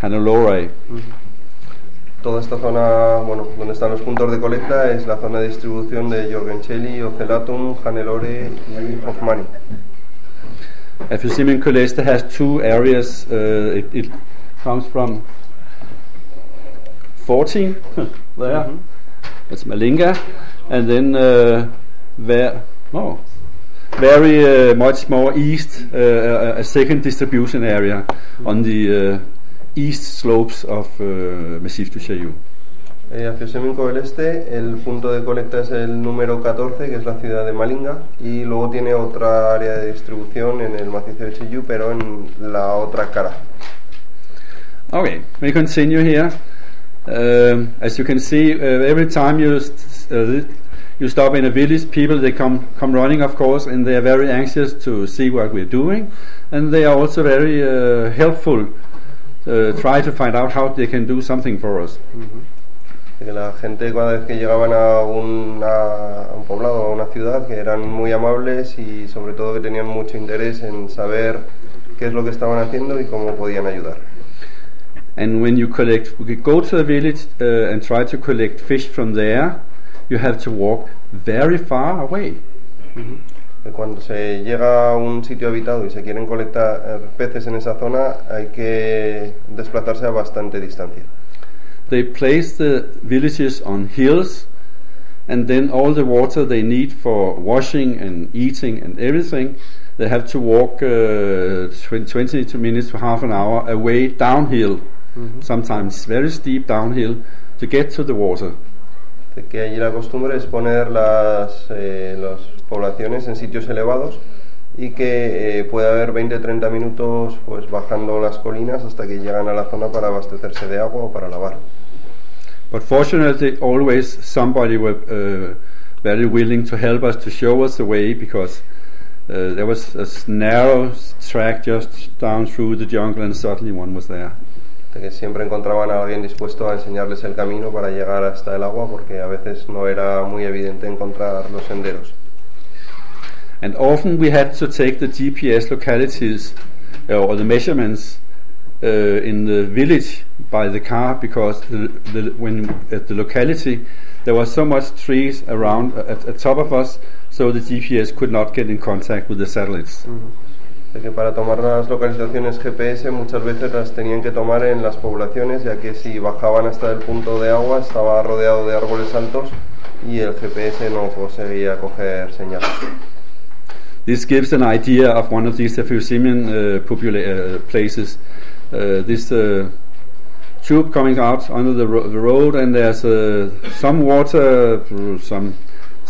Hannelore. Toda esta zona, bueno, donde están los puntos de colecta es la zona de distribución de Joergenscheeli, Ocellatum, Hannelore y Hofmanni. Aphyosemion coeleste has two areas. Uh, it, it comes from 14 there. That's Malinga, and then uh, ver- oh, very uh, much more east, uh, a, a second distribution area on the uh, east slopes of uh, Massif du Chailloux. Eh, Aphyosemion Coeleste, el punto de colecta es el número 14, que es la ciudad de Malinga, y luego tiene otra área de distribución en el macizo de Chiyú, pero en la otra cara. Okay, we continue here. Um, as you can see, uh, every time you st- uh, you stop in a village, people they come come running, of course, and they are very anxious to see what we're doing, and they are also very uh, helpful. Uh, try to find out how they can do something for us. De que la gente cada vez que llegaban a, un- a un poblado o a una ciudad que eran muy amables y sobre todo que tenían mucho interés en saber qué es lo que estaban haciendo y cómo podían ayudar. And when you collect, we go to a village uh, and try to collect fish from there. You have to walk very far away. Que Cuando se llega a un sitio habitado y se quieren colectar eh, peces en esa zona hay que desplazarse a bastante distancia. They place the villages on hills, and then all the water they need for washing and eating and everything, they have to walk uh, twen- 20 to minutes to half an hour away downhill, sometimes very steep downhill, to get to the water. Que allí la costumbre es poner las, eh, las poblaciones en sitios elevados y que eh, puede haber 20-30 minutos pues bajando las colinas hasta que llegan a la zona para abastecerse de agua o para lavar. But fortunately, always somebody were uh, very willing to help us to show us the way because uh, there was a narrow track just down through the jungle, and suddenly one was there. De que siempre encontraban a alguien dispuesto a enseñarles el camino para llegar hasta el agua porque a veces no era muy evidente encontrar los senderos. And often we had to take the GPS localities uh, or the measurements uh, in the village by the car because the, the, when at the locality there was so much trees around uh, at, at top of us, so the GPS could not get in contact with the satellites. De que para tomar las localizaciones GPS muchas veces las tenían que tomar en las poblaciones ya que si bajaban hasta el punto de agua estaba rodeado de árboles altos y el GPS no conseguía coger señal. This gives an idea of one of these Ephusemian uh, popula- uh, places. Uh, this uh, tube coming out under the, ro- the road, and there's uh, some water, some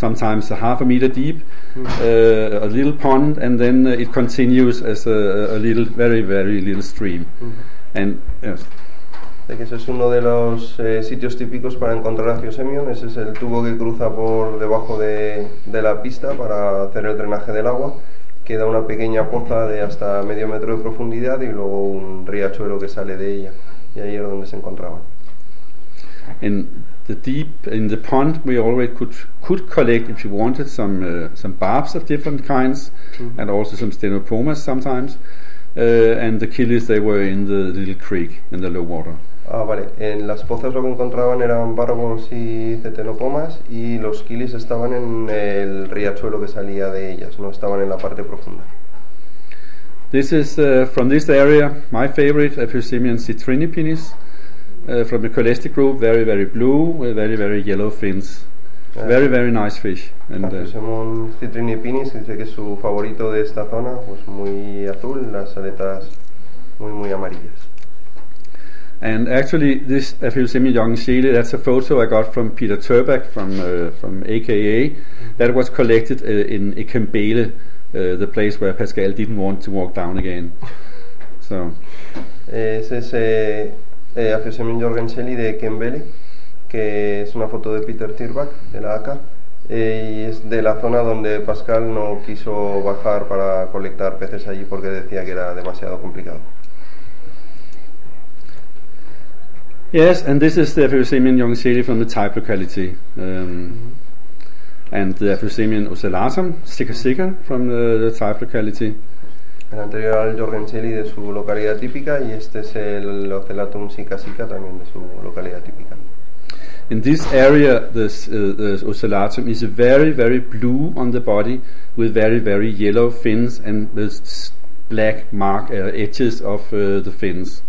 sometimes a half a meter deep, uh, a little pond, and then uh, it continues as a, a little, very, very little stream. And yes, que ese es uno de los eh, sitios típicos para encontrar a Fiosemion. Ese es el tubo que cruza por debajo de, de la pista para hacer el drenaje del agua. queda una pequeña poza de hasta medio metro de profundidad y luego un riachuelo que sale de ella. Y ahí era donde se encontraban. The deep in the pond, we always could could collect if you wanted some uh, some barbs of different kinds, and also some ctenopomas sometimes. Uh, and the killies they were in the little creek in the low water. Ah, vale. En las pozas lo que encontraban eran barbos y cetenopomas y los killis estaban en el riachuelo que salía de ellas, no estaban en la parte profunda. This is uh, from this area my favorite Aphyosemion citrinipinnis uh, from the Coeleste group, very very blue with very very yellow fins. Ah. Very very nice fish. And uh, Aphyosemion citrinipinnis dice que es su favorito de esta zona, pues muy azul, las aletas muy muy amarillas. And actually, this joergenscheeli, that's a photo I got from Peter Turback from uh, from AKA. That was collected uh, in Ikembele, uh, the place where Pascal didn't want to walk down again. So, Es ese eh, Aphysemon jorgenselli de Kembele, que es una foto de Peter Tirbach, de la ACA, eh, y es de la zona donde Pascal no quiso bajar para colectar peces allí porque decía que era demasiado complicado. yes, and this is the Ephusemian young Chile from the type locality. Um, and the Ephusemian ocellatum, sika sika, from the, the type locality. El anterior al jorgenselli de su localidad típica y este es el Ocellatum sica sica también de su localidad típica. In this area, this, uh, the ocellatum is very, very blue on the body with very, very yellow fins and with black mark uh, edges of uh, the fins.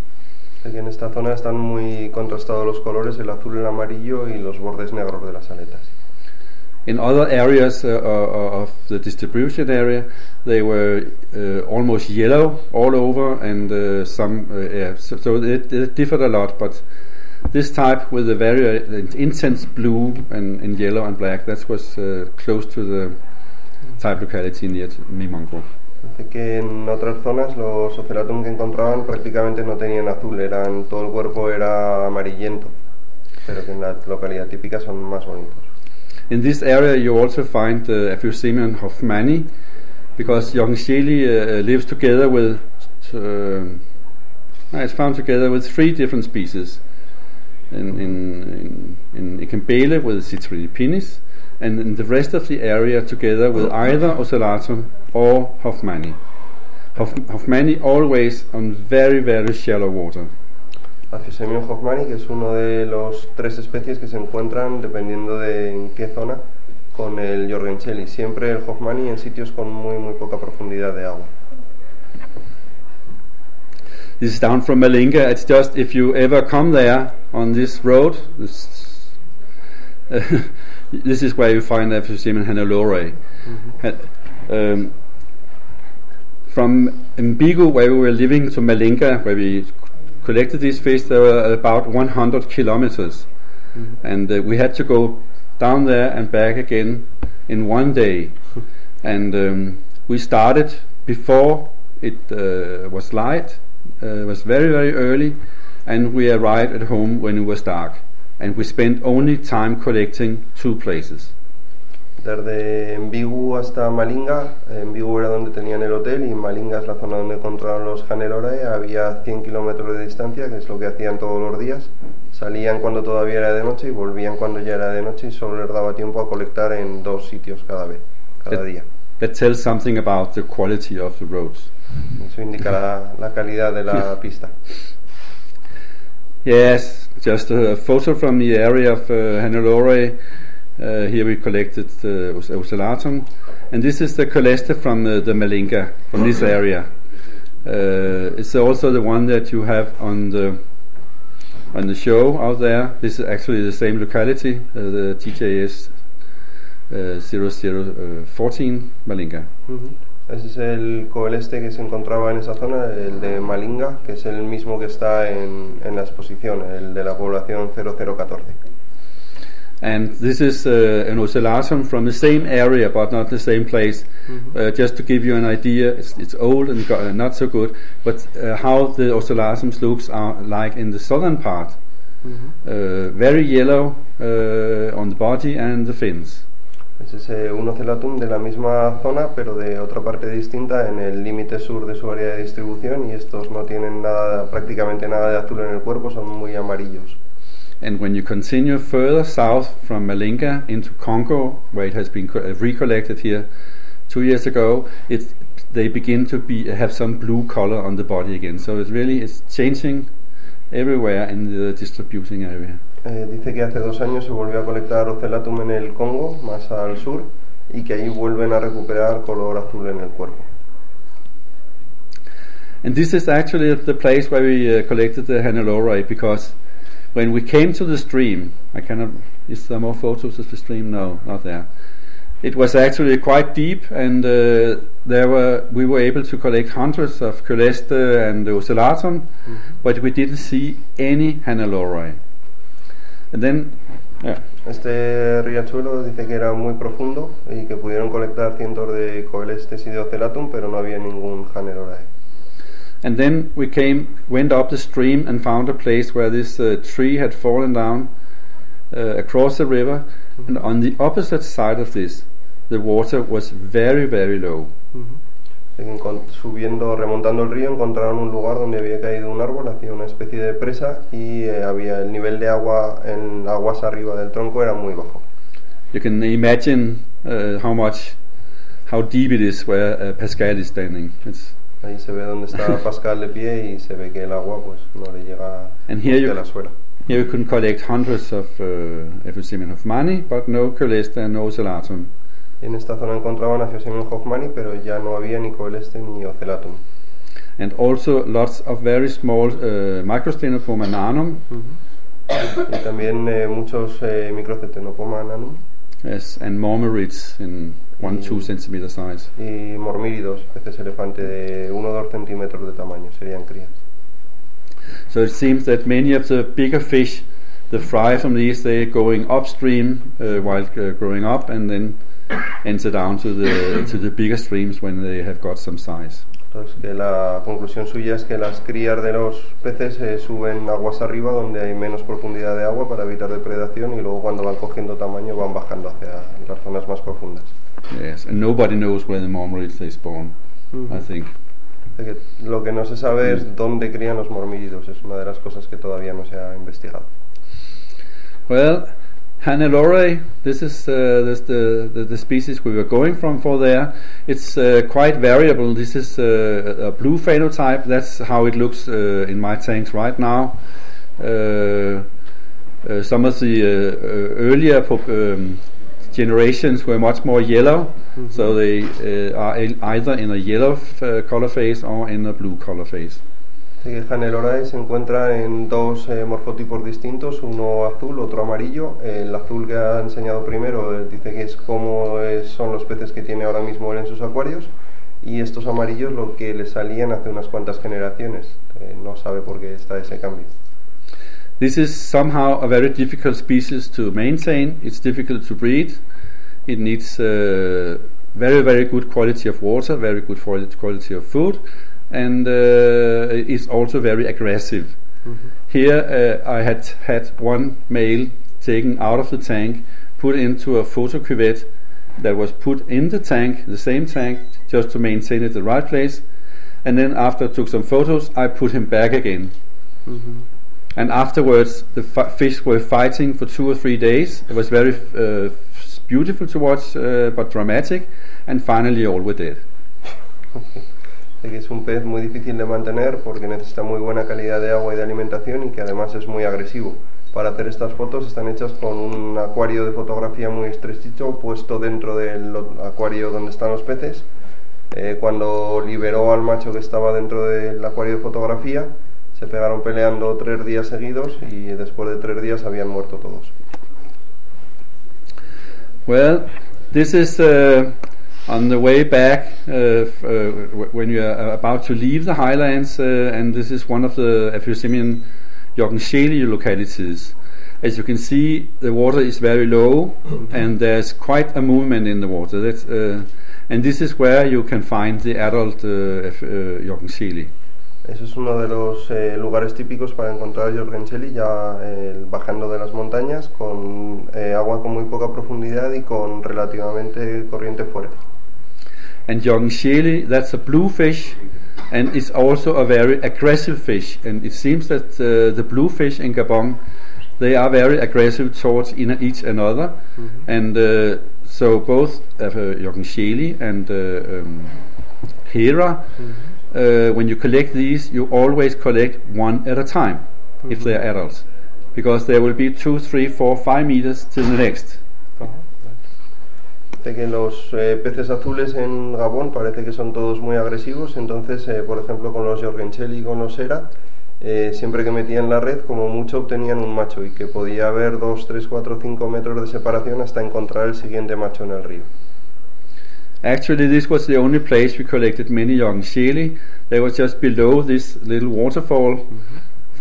Aquí en esta zona están muy contrastados los colores, el azul, el amarillo y los bordes negros de las aletas. In other areas uh, uh, of the distribution area, they were uh, almost yellow all over, and uh, some uh, yeah, so, so it, it differed a lot. But this type with the very uh, intense blue and, and yellow and black, that was close to the type locality near Mimongo. Dice que en otras zonas los Ocellatum que encontraban prácticamente no tenían azul, eran todo el cuerpo era amarillento, pero que en la localidad típica son más bonitos. In this area, you also find the Aphyosemion hofmanni, because Joergenscheeli uh, lives together with. Uh, it's found together with three different species. In in in, in Ikembele with Citrinipinnis, and in the rest of the area together with either Ocellatum or Hofmanni. Hoff, Hofmanni always on very very shallow water. Aphysemio hoffmanni, que es uno de los tres especies que se encuentran dependiendo de en qué zona con el Jorgenselli. Siempre el hoffmanni en sitios con muy muy poca profundidad de agua. This is down from Malinga. It's just if you ever come there on this road, this, this is where you find Ephesium Hannelore. Ha- Um, from Mbigo, where we were living, to Malinga, where we collected these fish, there were about 100 kilometers. And uh, we had to go down there and back again in one day. and um, we started before it uh, was light. Uh, it was very very early, and we arrived at home when it was dark. And we spent only time collecting two places. Desde Mbigu hasta Malinga, en Mbigu era donde tenían el hotel y Malinga es la zona donde encontraron los Hanelorae, había 100 kilómetros de distancia, que es lo que hacían todos los días. Salían cuando todavía era de noche y volvían cuando ya era de noche y solo les daba tiempo a colectar en dos sitios cada vez, cada día. That tells something about the quality of the roads. Eso indica la, la calidad de la pista. Yes, just a photo from the area of uh, Hannelore. Uh, here we collected the os- ocellatum, and this is the coeleste from uh, the Malinga from this area. Uh, it's also the one that you have on the on the show out there. This is actually the same locality, uh, the TJS uh, 0014 Malinga. Ese es el coeleste que se encontraba en esa zona, el de Malinga, que es el mismo que está en, en la exposición, el de la población 0014. And this is uh, an ocellatum from the same area, but not the same place. Uh, just to give you an idea, it's, it's old and go- uh, not so good, but uh, how the ocellatum looks are like in the southern part. Uh, very yellow uh, on the body and the fins. Ese es eh, un ocellatum de la misma zona, pero de otra parte distinta en el límite sur de su área de distribución y estos no tienen nada, prácticamente nada de azul en el cuerpo, son muy amarillos. And when you continue further south from Malinga into Congo, where it has been co- uh, recollected here two years ago, it's, they begin to be have some blue color on the body again. So it really is changing everywhere in the distributing area. Eh, dice que hace dos años se volvió a colectar ocellatum en el Congo, más al sur, y que ahí vuelven a recuperar color azul en el cuerpo. And this is actually the place where we uh, collected the Hannelore because when we came to the stream, I cannot. Is there more photos of the stream? No, not there. It was actually quite deep, and uh, there were we were able to collect hundreds of Coeleste and Ocellatum, but we didn't see any Hannelore. And then, yeah, Este riachuelo dice que era muy profundo y que pudieron colectar cientos de coelestes y de ocellatum, pero no había ningún Hanneloreae. And then we came, went up the stream and found a place where this uh, tree had fallen down uh, across the river, and on the opposite side of this, the water was very, very low. Encon- Subiendo, remontando el río, encontraron un lugar donde había caído un árbol, hacía una especie de presa y eh, había el nivel de agua en aguas arriba del tronco era muy bajo. You can imagine uh, how much, how deep it is where uh, Pascal is standing. It's, Ahí se ve donde está Pascal de pie y se ve que el agua pues no le llega de la suela. here you can collect hundreds of uh, but no Coleste and no en esta zona encontraban a pero ya no había ni coeleste ni ocelatum. And also lots of very small uh, Microstenophoma nanum, Y también eh, muchos eh, nanum Yes, and mormyrids in one Mm. two centimeter size. y mormíridos, peces elefante de 1 o 2 centímetros de tamaño, serían crías. So it seems that many of the bigger fish, the fry from these, they're going upstream uh, while uh, growing up, and then enter down to the to the bigger streams when they have got some size. Entonces, que la conclusión suya es que las crías de los peces eh, suben aguas arriba donde hay menos profundidad de agua para evitar depredación y luego cuando van cogiendo tamaño van bajando hacia las zonas más profundas. Yes, and nobody knows where the mormerids they spawn. I think. Que lo que no se sabe es dónde crían los mormíridos, es una de las cosas que todavía no se ha investigado. Well, Hannelore, this is uh, this the, the the species we were going from for there. It's uh, quite variable. This is uh, a blue phenotype. That's how it looks uh, in my tanks right now. Uh, uh, some of the uh, uh, earlier um, generations were much more yellow, so they uh, are either in a yellow uh, color phase or in a blue color phase. Dice que Hanelorae se encuentra en dos eh, morfotipos distintos, uno azul, otro amarillo. El azul que ha enseñado primero eh, dice que es como eh, son los peces que tiene ahora mismo él en sus acuarios y estos amarillos lo que le salían hace unas cuantas generaciones. Eh, no sabe por qué está ese cambio. This is somehow a very difficult species to maintain. It's difficult to breed. It needs uh, very, very good quality of water, very good quali- quality of food, and uh, it's also very aggressive. Here, uh, I had had one male taken out of the tank, put into a photo cuvette that was put in the tank, the same tank, just to maintain it the right place. And then after I took some photos, I put him back again. And afterwards, the fi- fish were fighting for two or three days. It was very uh, beautiful to watch, uh, but dramatic. And finally, all were dead. Dice que es un pez muy difícil de mantener porque necesita muy buena calidad de agua y de alimentación y que además es muy agresivo. Para hacer estas fotos están hechas con un acuario de fotografía muy estrechito puesto dentro del acuario donde están los peces. Eh, cuando liberó al macho que estaba dentro del acuario de fotografía, se pegaron peleando tres días seguidos y después de tres días habían muerto todos. Well, this is uh, on the way back uh, uh, when you are about to leave the highlands, uh, and this is one of the Aphyosemion Joergenscheeli localities. As you can see, the water is very low, and there's quite a movement in the water. That's, uh, and this is where you can find the adult Joergenscheeli. Eso es uno de los eh, lugares típicos para encontrar Joergenscheeli, ya eh, bajando de las montañas, con eh, agua con muy poca profundidad y con relativamente corriente fuerte. And Joergenscheeli, that's a blue fish, and it's also a very aggressive fish. And it seems that uh, the blue fish in Gabon, they are very aggressive towards in each another. And uh, so both uh, Joergenscheeli and uh, um, Hera, uh, when you collect these, you always collect one at a time, if they are adults, because there will be two, three, four, five meters to the next. Que los eh, peces azules en Gabón parece que son todos muy agresivos, entonces, eh, por ejemplo, con los Jorgencheli y con los Era, eh, siempre que metían la red, como mucho obtenían un macho y que podía haber 2, 3, 4, 5 metros de separación hasta encontrar el siguiente macho en el río. Actually, this was the only place we collected many young sheli. They were just below this little waterfall,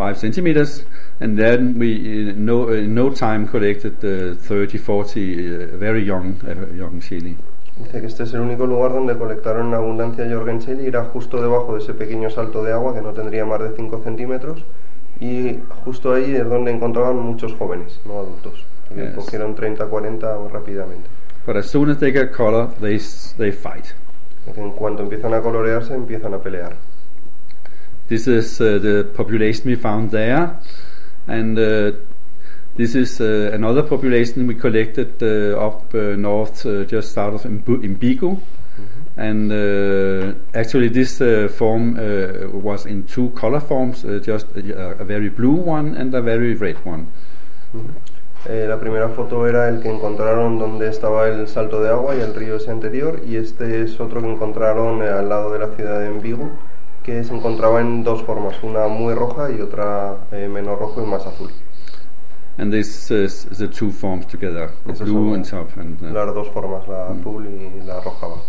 five centimeters, and then we, in no, in no time, collected uh, 30, 40 uh, very young uh, young sheli. Dice que este es el único lugar donde colectaron en abundancia Jorgencheli, era justo debajo de ese pequeño salto de agua que no tendría más de 5 centímetros y justo ahí es donde encontraban muchos jóvenes, no adultos. Y Yes. cogieron 30, 40 rápidamente. But as soon as they get color, they they fight. En cuanto empiezan a colorearse, empiezan a pelear. This is uh, the population we found there, and uh, this is uh, another population we collected uh, up north, uh, just south of Imbu- Imbigo. And actually, this uh, form uh, was in two color forms, uh, just a, a very blue one and a very red one. Eh, la primera foto era el que encontraron donde estaba el salto de agua y el río ese anterior y este es otro que encontraron eh, al lado de la ciudad de Envigo que se encontraba en dos formas, una muy roja y otra eh, menos rojo y más azul. And this is the two forms together, the blue on top and uh, Las dos formas, la azul y la roja abajo.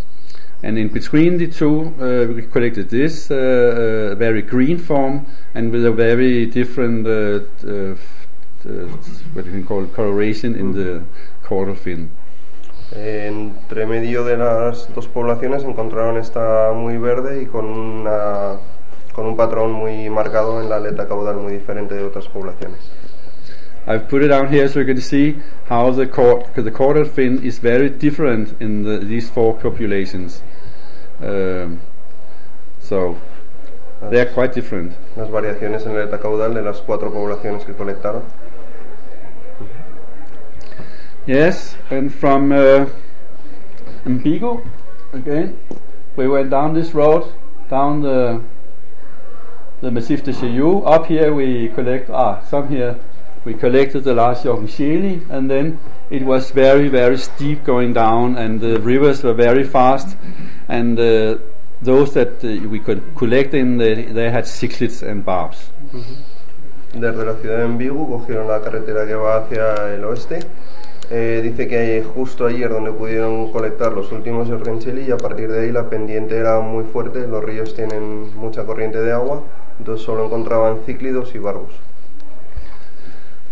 And in between the two, uh, we collected this uh, uh, very green form and with a very different, uh, uh, uh, what you can call coloration in the caudal fin. Entre medio de las dos poblaciones encontraron esta muy verde y con, una, con un patrón muy marcado en la aleta caudal muy diferente de otras poblaciones. I've put it down here so you can see how the, cord, the caudal fin is very different in the, these four populations. Um, so they are quite different. Las variaciones en la aleta caudal de las cuatro poblaciones que colectaron. Yes, and from uh, Ambigo again, we went down this road, down the the Massif de Chaillou. Up here we collect ah some here we collected the last Joergenscheeli, and then it was very very steep going down, and the rivers were very fast, and uh, those that uh, we could collect in they, they had cichlids and barbs. Desde la ciudad de Envigo cogieron la carretera que va hacia el oeste. Eh, dice que justo ayer donde pudieron colectar los últimos Jorgencheli y a partir de ahí la pendiente era muy fuerte, los ríos tienen mucha corriente de agua, entonces solo encontraban cíclidos y barbos.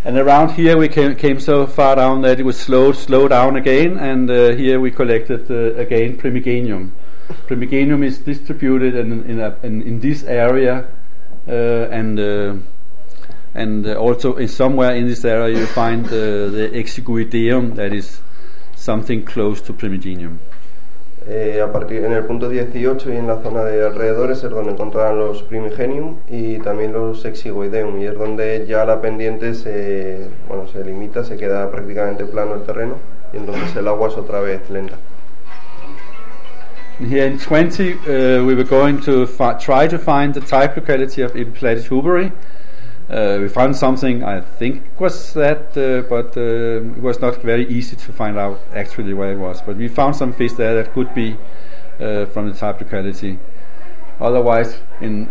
And around here we came, came so far down that it was slowed slow down again, and uh, here we collected uh, again Primiganium. Primiganium is distributed in in, a, in, in this area, uh, and uh, and uh, also in somewhere in this area you find uh, the Exiguideum, that is something close to Primiganium. Eh, a partir, en el punto 18 y en la zona de alrededores es donde encontraron los primigenium y también los exigoideum y es donde ya la pendiente se, bueno, se limita, se queda prácticamente plano el terreno y entonces el agua es otra vez lenta. Here in 20, uh, we were going to try to find the type locality of Epiplatis huberi. Uh, we found something, I think was that, uh, but uh, it was not very easy to find out actually where it was. But we found some fish there that could be from the type locality. Otherwise, in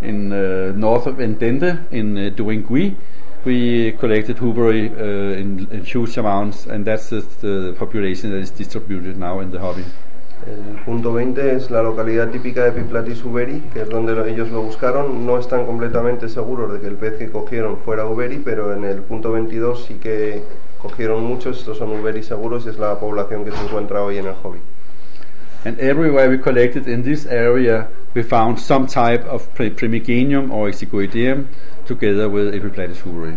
in north of Ndendé, in uh, Duingui, we collected huberi uh, in, in huge amounts, and that's the, the population that is distributed now in the hobby. El punto 20 es la localidad típica de Epiplatis uberi, que es donde lo- ellos lo buscaron. No están completamente seguros de que el pez que cogieron fuera uberi, pero en el punto 22 sí que cogieron muchos. Estos son uberi seguros y es la población que se encuentra hoy en el hobby. And everywhere we collected in this area, we found some type of pri- primigenium or exiguideum together with Epiplatis was-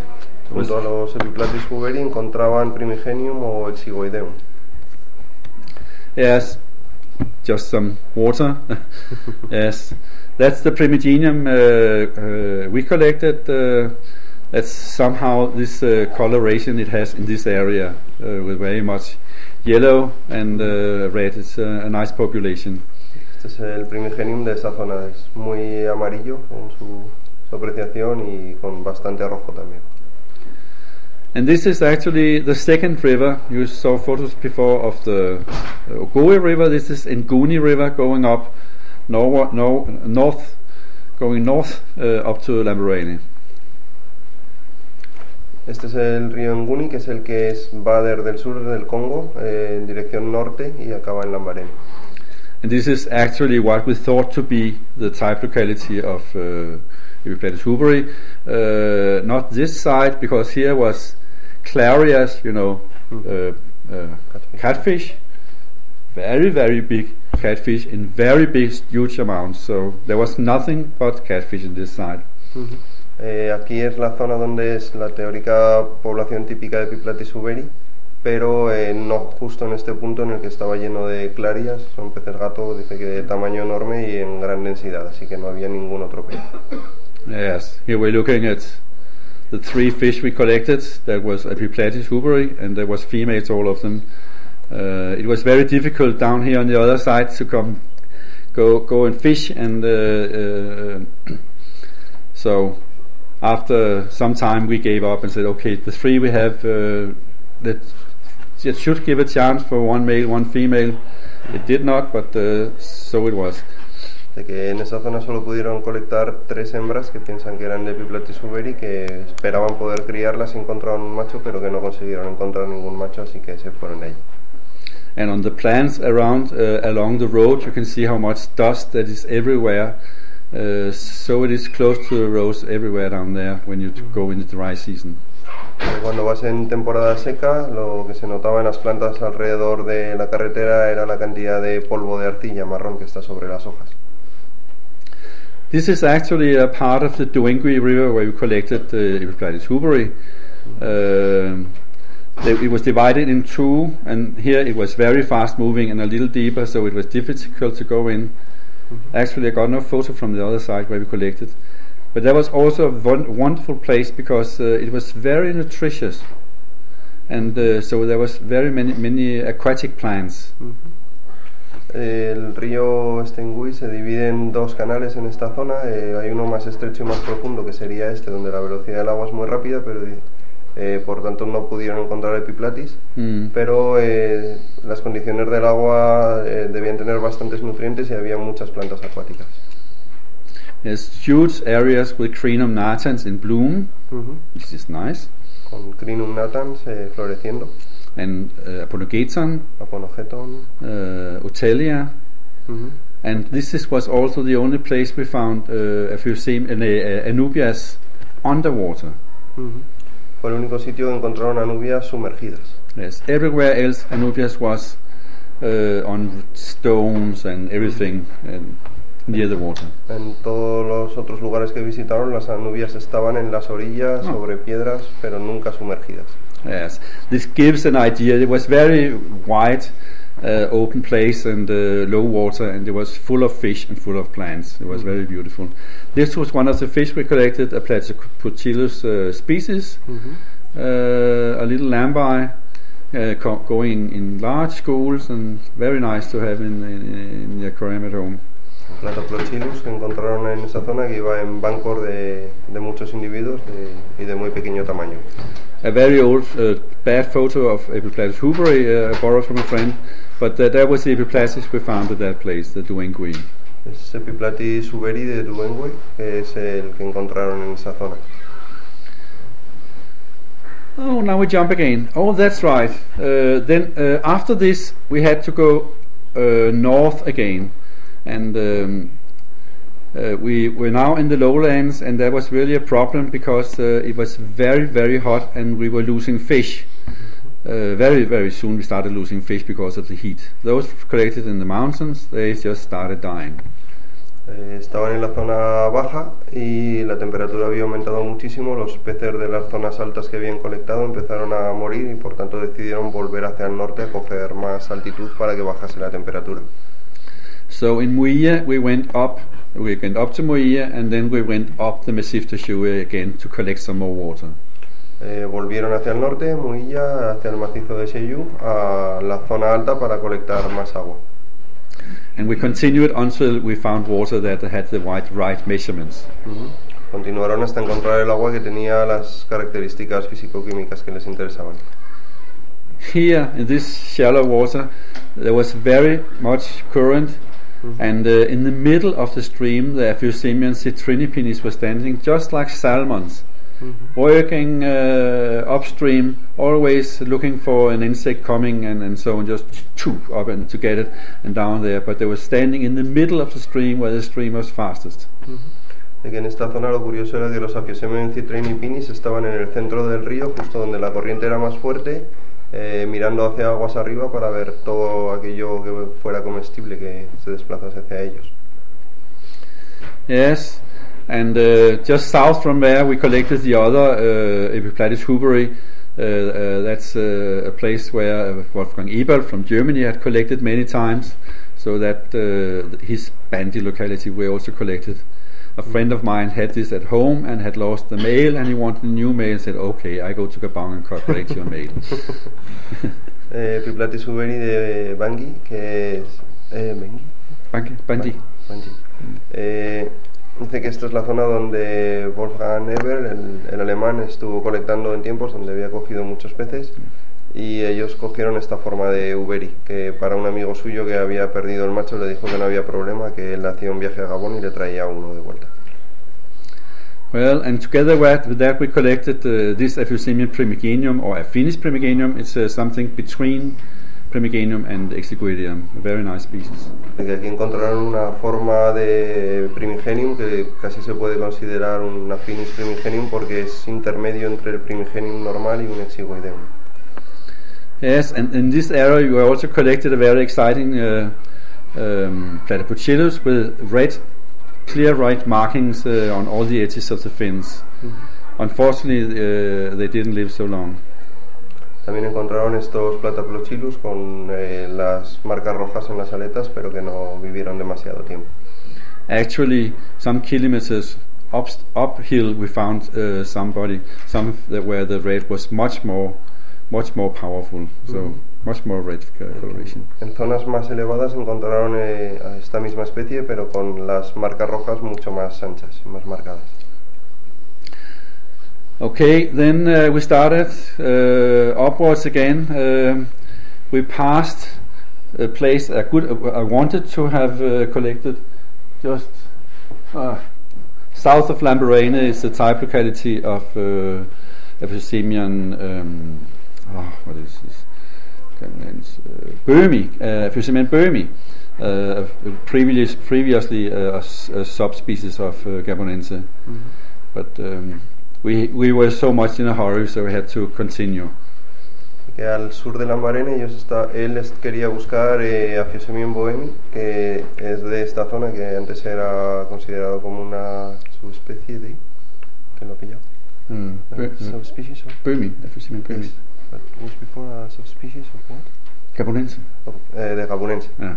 Junto a los Epiplatis huberi encontraban Primigenium o Exigoideum. Yes, just some water. yes, that's the primigenium uh, uh, we collected. Uh, that's somehow this uh, coloration it has in this area uh, with very much yellow and uh, red. It's a nice population. Este es el Primigenium de esa zona. Es muy amarillo en su, su apreciación y con bastante rojo también. And this is actually the second river. You saw photos before of the uh, Ogowe River. This is Ngounié River going up nor- no, north, going north uh, up to Lambarene. Este es el río Ngounié, que es el que es, va desde el sur del Congo eh, en dirección norte y acaba en Lambarene. And this is actually what we thought to be the type locality of uh, huberi. Uh, not this side, because here was clarias, you know, uh, uh, catfish. Very, very big catfish in very big, huge amounts. So there was nothing but catfish in this side. Eh, aquí es la zona donde es la teórica población típica de Epiplatis huberi, pero eh, no justo en este punto en el que estaba lleno de clarias, son peces gato, dice que de tamaño enorme y en gran densidad, así que no había ningún otro pez. Yes, here we're looking at the three fish we collected. There was Epiplatys huberi, and there was females, all of them. Uh, it was very difficult down here on the other side to come, go, go and fish, and uh, uh, so after some time we gave up and said, okay, the three we have, uh, that it should give a chance for one male, one female. It did not, but uh, so it was. De que en esa zona solo pudieron colectar tres hembras que piensan que eran de Epiplatis huberi, que esperaban poder criarlas y encontraron un macho, pero que no consiguieron encontrar ningún macho, así que se fueron de allí. And on the plants around uh, along the road, you can see how much dust that is everywhere. Uh, so it is close to the roads everywhere down there when you go in the dry season. Cuando vas en temporada seca, lo que se notaba en las plantas alrededor de la carretera era la cantidad de polvo de arcilla marrón que está sobre las hojas. This is actually a part of the Duengui River where we collected the Epiplatys huberi. Um it was divided in two, and here it was very fast moving and a little deeper, so it was difficult to go in. Actually, I got no photo from the other side where we collected. But that was also a won- wonderful place because uh, it was very nutritious, and uh, so there was very many many aquatic plants. El río Stengui se divide en dos canales en esta zona. eh, hay uno más estrecho y más profundo que sería este, donde la velocidad del agua es muy rápida, pero eh, por tanto no pudieron encontrar epiplatis. Mm. Pero eh, las condiciones del agua debían tener bastantes nutrientes y había muchas plantas acuáticas. There's huge areas with Crenum natans in bloom, Ujú. which is nice, Con Crinum natans floreciendo, and uh, Aponogeton, Aponogeton. uh, Ottelia, ujú. and this is, was also the only place we found uh, a few same uh, anubias underwater. Ujú. Fue el único sitio que encontraron anubias sumergidas. Yes, everywhere else anubias was uh, on stones and everything and near the water. En todos los otros lugares que visitaron, las anubias estaban en las orillas, Ah. sobre piedras, pero nunca sumergidas. Yes, this gives an idea. It was very wide, uh, open place and uh, low water, and it was full of fish and full of plants. It was very beautiful. This was one of the fish we collected, a Plataplochilus uh, species, uh, a little lambi. Uh, co- going in large schools and very nice to have in, in, in the aquarium at home. Encontraron en esa zona que iba en bancos de, de muchos individuos de- y de muy pequeño tamaño. a very old, uh, bad photo of Epiplatys huberi uh, borrowed from a friend, but uh, that was the we found at that place, the Duengui. Es Epiplatys huberi de Duengui, que es el que encontraron en esa zona. Oh, now we jump again. Oh, that's right. Uh, then uh, after this, we had to go uh, north again, and um, uh, we were now in the lowlands, and that was really a problem because uh, it was very, very hot, and we were losing fish. Uh, very, very soon we started losing fish because of the heat. Those collected in the mountains, they just started dying. Eh, estaban en la zona baja y la temperatura había aumentado muchísimo. Los peces de las zonas altas que habían colectado empezaron a morir y por tanto decidieron volver hacia el norte a coger más altitud para que bajase la temperatura. So in Mouila we went up, we went up to Mouila and then we went up the Massif de Chaillou again to collect some more water. Eh, volvieron hacia el norte, Mouila, hacia el macizo de Seiyu, a la zona alta para colectar más agua. And we continued until we found water that had the right, right measurements. Continuaron hasta encontrar el agua que tenía las características físico-químicas que les interesaban. Here in this shallow water, there was very much current, and uh, in the middle of the stream, the Aphyosemion citrinipinnis were standing just like salmons, working uh, upstream, always looking for an insect coming and, and so on, just choo, up and to get it and down there. But they were standing in the middle of the stream where the stream was fastest. De que en esta zona lo curioso era que los Aphyosemion citrinipinnis estaban en el centro del río, justo donde la corriente era más fuerte, eh, mirando hacia aguas arriba para ver todo aquello que fuera comestible que se desplazase hacia ellos. Yes, and uh, just south from there we collected the other uh, huberi. Uh, uh, that's uh, a place where Wolfgang Eberl from Germany had collected many times, so that uh, his bandy locality were also collected. A friend of mine had this at home and had lost the male, and he wanted a new male. and Said, "Okay, I go to Gabon and co- collect your male." Eh, Epiplatys huberi de Bangui, que es... Eh, Bangui. Bandy, bandy. Bangui. Eh, dice que esta es la zona donde Wolfgang Eber, el, el alemán, estuvo colectando en tiempos donde había cogido muchos peces y ellos cogieron esta forma de uberi, que para un amigo suyo que había perdido el macho le dijo que no había problema, que él hacía un viaje a Gabón y le traía uno de vuelta. Well, and together with that we collected uh, this Aphyosemian primigenium or Aphinis primigenium. It's uh, something between primigenium and Exiguidium, a very nice species. Aquí encontraron una forma de primigenium que casi se puede considerar un Aphinis primigenium porque es intermedio entre el primigenium normal y un exiguideum. Yes, and in this area you also collected a very exciting uh, um, Plataplochilus with red, clear red markings uh, on all the edges of the fins. Unfortunately, uh, they didn't live so long. También encontraron estos Plataplochilus con eh, las marcas rojas en las aletas, pero que no vivieron demasiado tiempo. Actually, some kilometers up, uphill, we found uh, somebody, some where the red was much more, much more powerful. So much more red uh, coloration. En zonas más elevadas encontraron eh, a esta misma especie, pero con las marcas rojas mucho más anchas, más marcadas. Okay, then uh, we started uh, upwards again. Um, we passed a place a good. I wanted to have uh, collected just uh, south of Lambarene is the type locality of uh, Aphyosemion. Um, oh, what is this? Uh, Boehmi, uh, Aphyosemion Boehmi. Uh, previous, previously uh, a, a subspecies of uh, Gabonense, but um, we we were so much in a hurry, so we had to continue. Que al sur de Lambarene ellos está, él quería buscar eh, Aphyosemion boehmi, que es de esta zona que antes era considerado como una subespecie de... ¿Quién lo pillado? Mm. Subspecies of... Boehmi. Yes. But was before a subspecies of what? Gabonense. Of, eh, de gabonense. Yeah.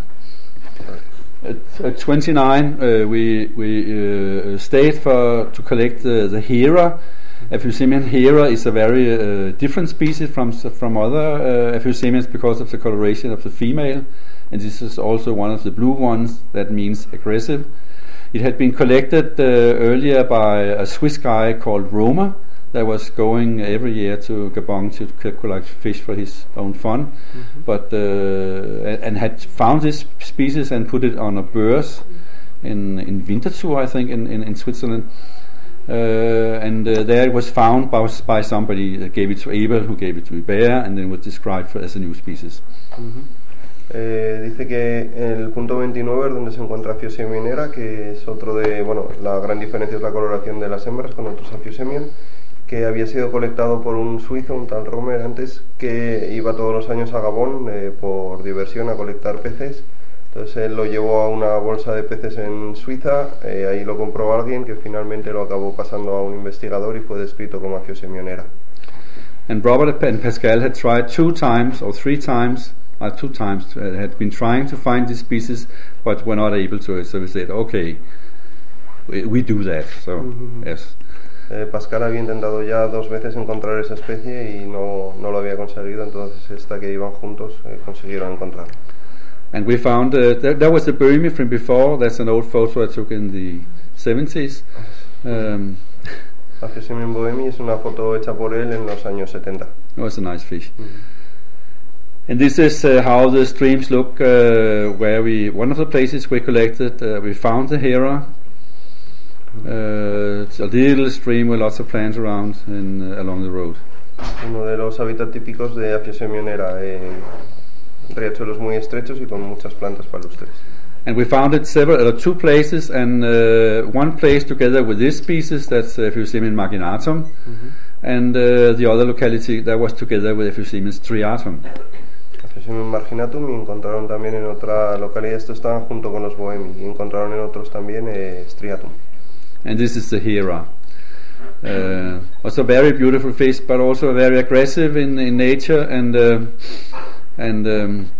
At, at 29, uh, we we uh, stayed for to collect the, the Hera. Aphyosemion Hera is a very uh, different species from from other uh, because of the coloration of the female, and this is also one of the blue ones. That means aggressive. It had been collected uh, earlier by a Swiss guy called Roma that was going every year to Gabon to collect fish for his own fun, but uh, a- and had found this species and put it on a burs in in Winterthur, I think, in in, in Switzerland. Uh, and uh, there it was found by, by somebody that gave it to Abel, who gave it to Ibea, and then was described for, as a new species. Eh, dice que el punto 29 es donde se encuentra Aphyosemion hera, que es otro de, bueno, la gran diferencia es la coloración de las hembras con otros Aphyosemion, que había sido colectado por un suizo, un tal Romer antes, que iba todos los años a Gabón eh, por diversión a colectar peces. Entonces él lo llevó a una bolsa de peces en Suiza, eh, ahí lo compró alguien que finalmente lo acabó pasando a un investigador y fue descrito como Afiosemionera. And Robert and Pascal had tried two times or three times, uh, two times, uh, had been trying to find these species, but were not able to. So we said, okay, we, we do that. So yes. Eh, Pascal había intentado ya dos veces encontrar esa especie y no, no lo había conseguido, entonces esta que iban juntos eh, consiguieron encontrar. And we found uh, there, there was a Burmy from before. That's an old photo I took in the 70s. Um, bohemi es una foto hecha por él en los años 70. it was a nice fish. And this is uh, how the streams look. Uh, where we one of the places we collected, uh, we found the Hera. Uh, it's a little stream with lots of plants around and uh, along the road. Uno de los hábitats típicos de eh, riachuelos muy estrechos y con muchas plantas palustres. And we found it several, uh, two places, and uh, one place together with this species, that's uh, Aphyosemion marginatum, and uh, the other locality that was together with Aphyosemion striatum. Aphyosemion marginatum y encontraron también en otra localidad, estos estaban junto con los boehmi, y encontraron en otros también eh, striatum. And this is the Hera. Uh, also a very beautiful fish, but also very aggressive in, in nature, and uh, and um,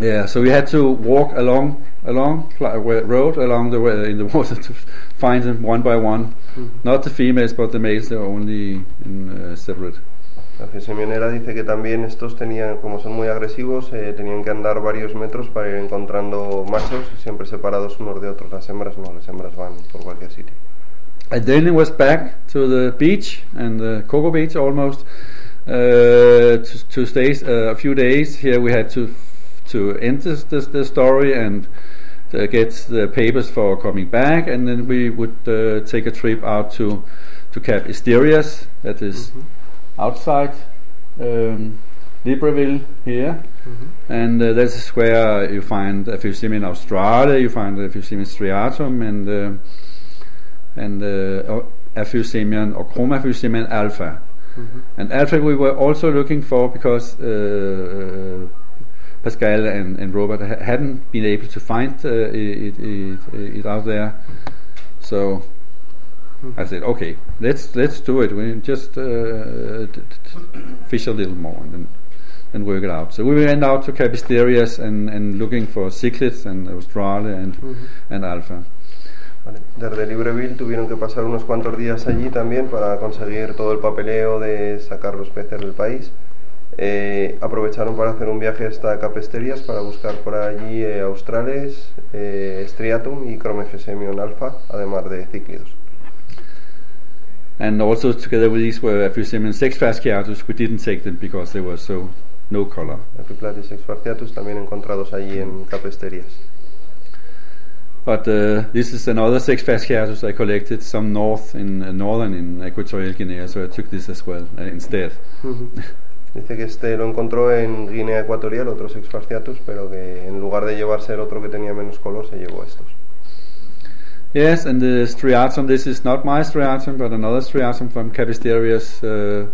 yeah. So we had to walk along along fly, road along the way in the water to find them one by one. Not the females, but the males. They're only in uh, separate. La Aphyosemion hera dice que también estos tenían, como son muy agresivos, eh, tenían que andar varios metros para ir encontrando machos, siempre separados unos de otros. Las hembras no, las hembras van por cualquier sitio. And then it was back to the beach and the Coco Beach almost uh, to, to stay uh, a few days. Here we had to to end this, this, the story and uh, get the papers for coming back, and then we would uh, take a trip out to to Cap Estérias, that is outside um, Libreville here. And uh, this is where you find Aphyosemion australia, you find Aphyosemion striatum, and uh, and uh, Aphyosemion or Chromaphyosemion alpha. And alpha we were also looking for because uh, Pascal and, and Robert ha- hadn't been able to find uh, it, it, it out there. So I said, okay, let's let's do it. We just uh, t- t- fish a little more and then and work it out. So we went out to Capisterias and, and looking for cichlids and Australia and and alpha. Vale. Desde Libreville tuvieron que pasar unos cuantos días allí también para conseguir todo el papeleo de sacar los peces del país. Eh, aprovecharon para hacer un viaje hasta Capesterias para buscar por allí eh, australes, eh, striatum y Chromephesemion alpha, además de cíclidos. And also together with these were Epheusium sex fasciatus. We didn't take them because they were so no color. Epiplatys exfarciatus también encontrados allí en Cap Estérias. But uh, this is another sex fasciatus I collected some north in uh, northern in Equatorial Guinea, so I took this as well uh, instead. Dice que este lo encontró en Guinea Ecuatorial, otros exfarciatus, pero que en lugar de llevarse el otro que tenía menos color, se llevó estos. Yes, and the striatum. This is not my striatum, but another striatum from Cap Estérias. Uh,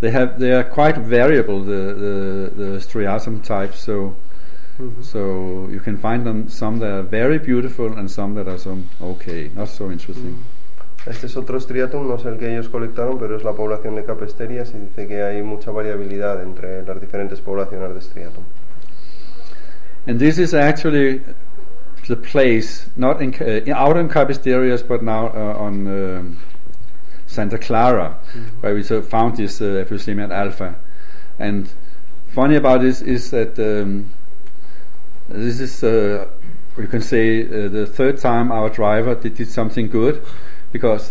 they have they are quite variable the the, the striatum types. So so you can find them some that are very beautiful and some that are some okay, not so interesting. Este es otro striatum, no es el que ellos colectaron, pero es la población de Cap Estérias y dice que hay mucha variabilidad entre las diferentes poblaciones de striatum. And this is actually the place, not in, uh, out in Cap Estérias, but now uh, on um, Santa Clara, where we so found this uh, Aphyosemion alpha. And funny about this is that um, this is, uh, you can say, uh, the third time our driver did, did something good, because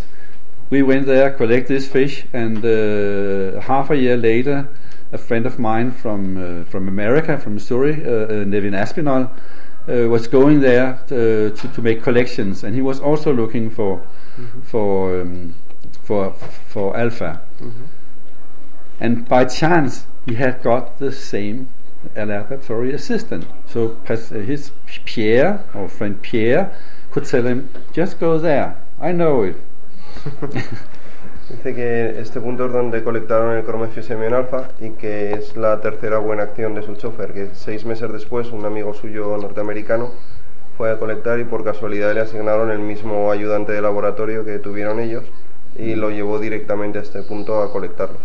we went there, collect this fish, and uh, half a year later, a friend of mine from uh, from America, from Missouri, Nevin Aspinall, uh, was going there to, to, to make collections, and he was also looking for for um, for for alpha. And by chance, he had got the same laboratory assistant. So uh, his Pierre, or friend Pierre, could tell him, "Just go there. I know it." Dice que este punto es donde colectaron el cromefisemion alfa y que es la tercera buena acción de su chofer, que seis meses después un amigo suyo norteamericano fue a colectar y por casualidad le asignaron el mismo ayudante de laboratorio que tuvieron ellos y lo llevó directamente a este punto a colectarlos.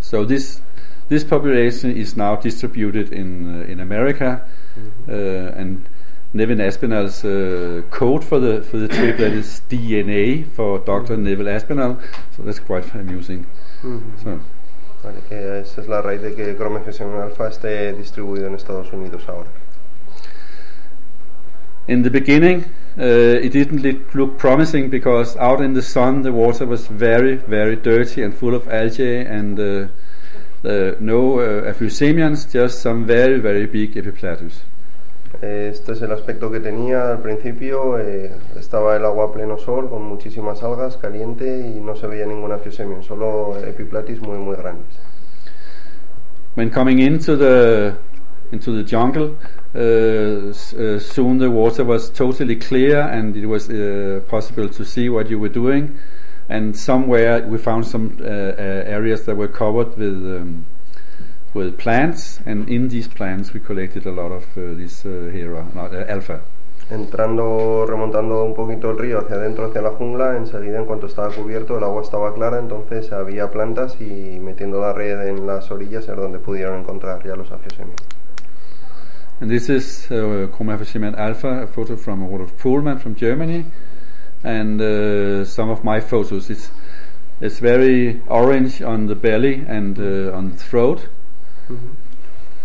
So this this population is now distributed in uh, in America, uh, and Neville Aspinall's uh, code for the for the trip that is DNA for Dr. Neville Aspinall. So that's quite amusing. So Vale, que esa es la raíz de que chromaphyosemion alfa esté distribuido en Estados Unidos ahora. in the beginning, uh, it didn't look promising because out in the sun the water was very very dirty and full of algae and. Uh, uh, no uh, just some very, very big epiplatys. Este es el aspecto que tenía al principio. eh, estaba el agua a pleno sol con muchísimas algas, caliente y no se veía ninguna Fusemion, solo epiplatis muy muy grandes. When coming into the into the jungle, uh, uh, soon the water was totally clear and it was uh, possible to see what you were doing. And somewhere we found some uh, uh, areas that were covered with um, with plants, and in these plants we collected a lot of uh, this uh, hera, uh, alpha. Entrando, remontando un poquito el río hacia adentro, hacia la jungla, enseguida en cuanto estaba cubierto el agua estaba clara, entonces había plantas y metiendo la red en las orillas es donde pudieron encontrar ya los Aphyosemion. And this is uh, alpha, a photo from Rudolf Pullman from Germany, and uh, some of my photos. It's it's very orange on the belly and uh, on the throat,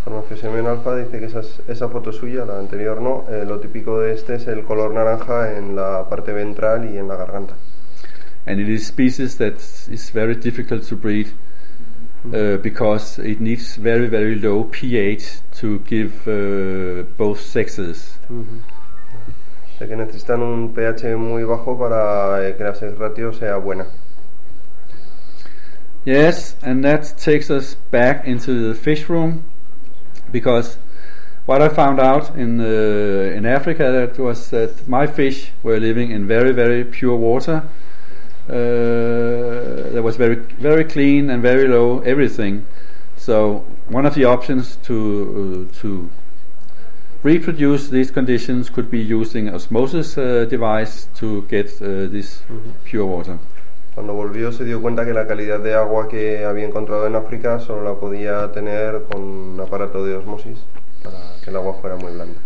Farmafusemion alfa dice que esa, es- esa foto suya, la anterior no, eh, lo típico de este es el color naranja en la parte ventral y en la garganta. and it is species that is very difficult to breed uh, because it needs very very low pH to give uh, both sexes. De que necesitan un pH muy bajo para eh, que la sex ratio sea buena. Yes, and that takes us back into the fish room because what I found out in uh, in Africa that was that my fish were living in very very pure water. Uh, that was very very clean and very low everything. So one of the options to uh, to reproduce these conditions could be using osmosis uh, device to get uh, this pure water. Cuando volvió se dio cuenta que la calidad de agua que había encontrado en África solo la podía tener con un aparato de osmosis para que el agua fuera muy blanda.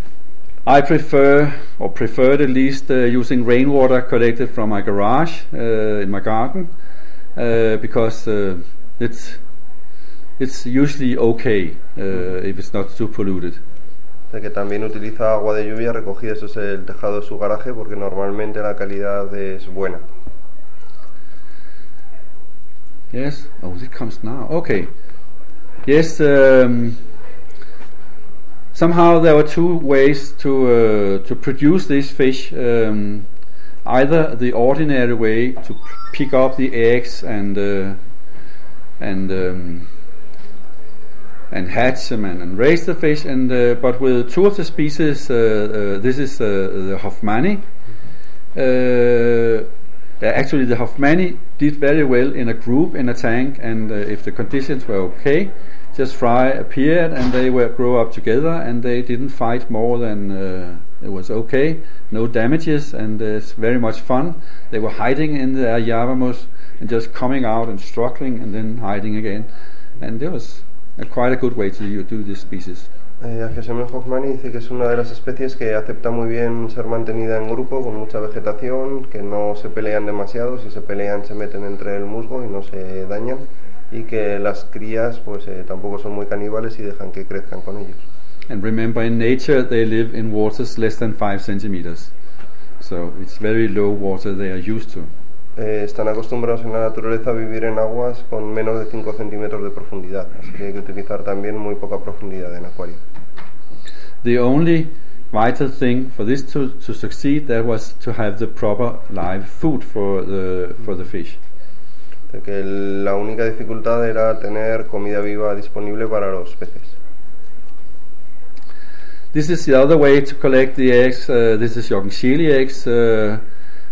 I prefer, or preferred at least, uh, using rainwater collected from my garage uh, in my garden, uh, because uh, it's it's usually okay uh, if it's not too polluted. Que también utiliza agua de lluvia recogida es el tejado de su garaje porque normalmente la calidad es buena. Yes. Oh, it comes now. Okay. Yes. Um, somehow there were two ways to uh, to produce this fish. Um, either the ordinary way to pick up the eggs and uh, and um, and hatch them and, and raise the fish, and uh, but with two of the species, uh, uh, this is uh, the Hofmanni. Uh, actually, the Hofmanni did very well in a group in a tank, and uh, if the conditions were okay, just fry appeared and they were grow up together, and they didn't fight more than uh, it was okay. No damages, and uh, it's very much fun. They were hiding in their Java moss and just coming out and struggling and then hiding again, and it was uh, quite a good way to do this species. Eh, Aphiosemia hoffmanni dice que es una de las especies que acepta muy bien ser mantenida en grupo con mucha vegetación, que no se pelean demasiado, si se pelean se meten entre el musgo y no se dañan y que las crías pues eh, tampoco son muy caníbales y dejan que crezcan con ellos. And remember, in nature, they live in waters less than five centimeters, so it's very low water they are used to. Eh, están acostumbrados en la naturaleza a vivir en aguas con menos de 5 centímetros de profundidad, así que hay que utilizar también muy poca profundidad en acuario. The only vital thing for this to, to succeed that was to have the proper live food for the for the fish. De que la única dificultad era tener comida viva disponible para los peces. This is the other way to collect the eggs. Uh, this is joergenscheeli eggs. Uh,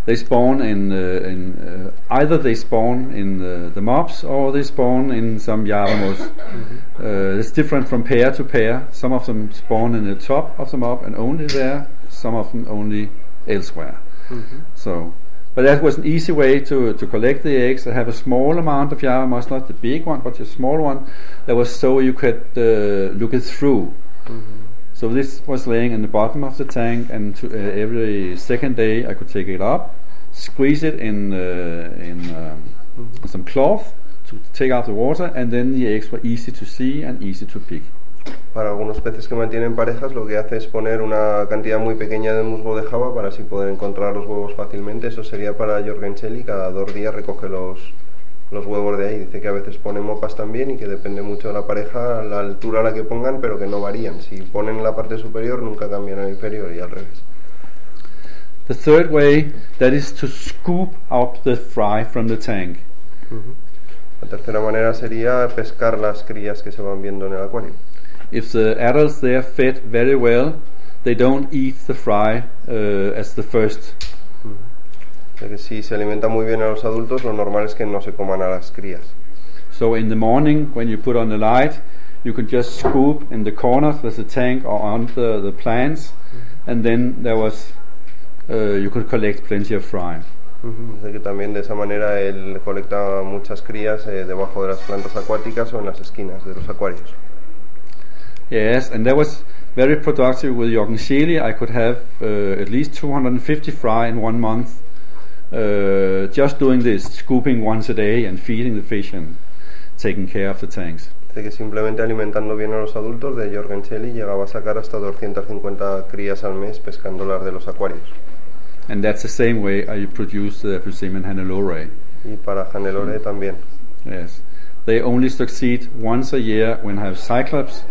they spawn in, uh, in uh, either they spawn in the, the mobs or they spawn in some Java moss. uh, it's different from pair to pair. Some of them spawn in the top of the mob and only there. Some of them only elsewhere. So, but that was an easy way to, to collect the eggs. I have a small amount of Java moss, not the big one, but a small one. That was so you could uh, look it through. So this was laying in the bottom of the tank, and to, uh, every second day I could take it up, squeeze it in uh, in um, some cloth to take out the water, and then the eggs were easy to see and easy to pick. Para algunos peces que mantienen parejas, lo que hace es poner una cantidad muy pequeña de musgo de java para así poder encontrar los huevos fácilmente. Eso sería para Jorgen Shelley, cada dos días recoge los, los huevos de ahí. Dice que a veces pone mopas también y que depende mucho de la pareja la altura a la que pongan, pero que no varían. Si ponen en la parte superior, nunca cambian a la inferior y al revés. The third way that is to scoop out the fry from the tank. La tercera manera sería pescar las crías que se van viendo en el acuario. If the adults they are fed very well, they don't eat the fry uh, as the first. Sea que si se alimenta muy bien a los adultos, lo normal es que no se coman a las crías. So in the morning, when you put on the light, you can just scoop in the corners with the tank or on the, the plants, and then there was uh, you could collect plenty of fry. Dice que también de esa manera él colecta muchas crías eh, debajo de las plantas acuáticas o en las esquinas de los acuarios. Yes, and that was very productive with Jorgen Scheli. I could have uh, at least 250 fry in one month, uh, just doing this, scooping once a day and feeding the fish and taking care of the tanks. Dice que simplemente alimentando bien a los adultos de joergenscheeli llegaba a sacar hasta 250 crías al mes pescándolas de los acuarios. And that's the same way I produce the Fusimen Hannelore. Y para Hannelore también. Yes. They only succeed once a year when I have Cyclops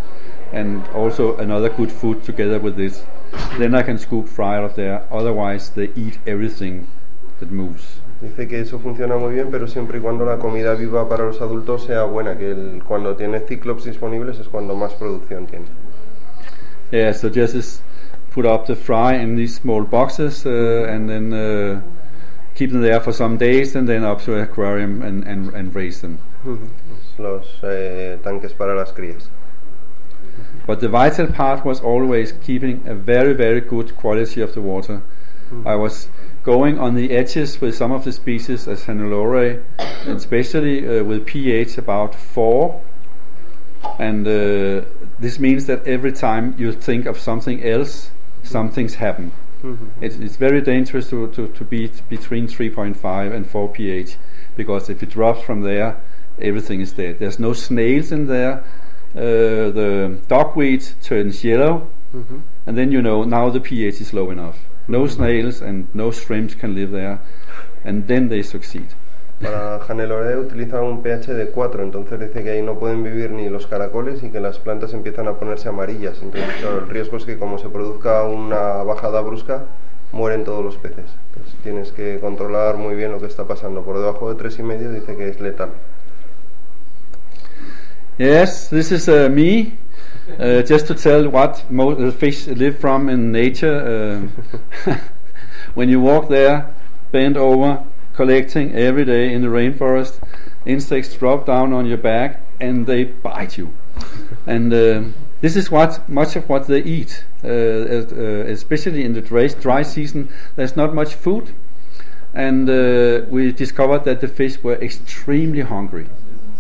and also another good food together with this. Then I can scoop fry out of there. Otherwise, they eat everything that moves. Dice que eso funciona muy bien, pero siempre y cuando la comida viva para los adultos sea buena, que el- cuando tiene cíclops disponibles es cuando más producción tiene. Yeah, so just is put up the fry in these small boxes uh, and then uh, keep them there for some days and then up to an aquarium and, and, and raise them. Los eh, tanques para las crías. But the vital part was always keeping a very, very good quality of the water. I was going on the edges with some of the species as Hannelore, especially uh, with pH about 4. And uh, this means that every time you think of something else, something's happened. It's, it's very dangerous to, to, to be t- between 3.5 and 4 pH because if it drops from there, everything is dead. There's no snails in there. Uh, the dogweed turns yellow, and then you know now the pH is low enough. No snails and no shrimps can live there, and then they succeed. Para Hannelore utiliza un pH de 4, entonces dice que ahí no pueden vivir ni los caracoles y que las plantas empiezan a ponerse amarillas. Entonces, claro, el riesgo es que como se produzca una bajada brusca, mueren todos los peces. Entonces tienes que controlar muy bien lo que está pasando. Por debajo de 3,5 dice que es letal. Yes, this is uh, me. Uh, just to tell what mo- the fish live from in nature. Uh, when you walk there, bent over, collecting every day in the rainforest, insects drop down on your back and they bite you. And uh, this is what much of what they eat, uh, uh, especially in the dry, dry season. There's not much food, and uh, we discovered that the fish were extremely hungry.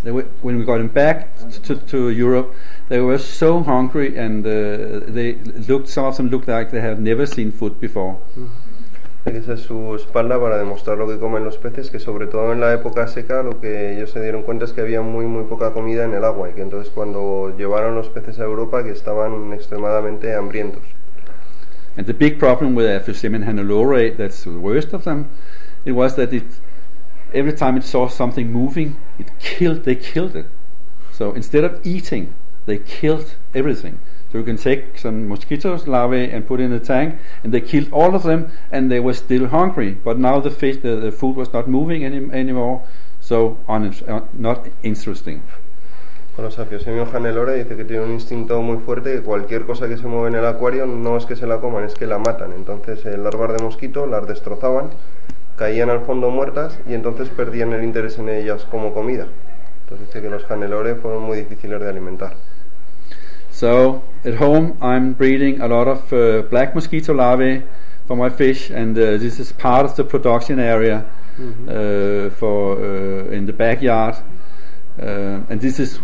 They were, when we got them back to, to Europe, they were so hungry, and uh, they looked. Some of them looked like they had never seen food before. Esa es su espalda para demostrar lo que comen los peces, que sobre todo en la época seca lo que ellos se dieron cuenta es que había muy muy poca comida en el agua y que entonces cuando llevaron los peces a Europa que estaban extremadamente hambrientos. And the big problem with Aphysemin hannelore, that's the worst of them, it was that it every time it saw something moving, it killed. They killed it. So instead of eating, they killed everything. So you can take some mosquitoes larvae and put in a tank, and they killed all of them, and they were still hungry. But now the fish, the, the food was not moving any, anymore, so un, uh, not interesting. Con los Aphyosemion hannelore dice que tiene un instinto muy fuerte que cualquier cosa que se mueve en el acuario no es que se la coman, es que la matan. Entonces eh, larvas de mosquito las destrozaban caían al fondo muertas y entonces perdían el interés en ellas como comida. Entonces dice que los Hannelore fueron muy difíciles de alimentar. So at home, I'm breeding a lot of uh, black mosquito larvae for my fish, and uh, this is part of the production area uh, for uh, in the backyard. Uh, and this is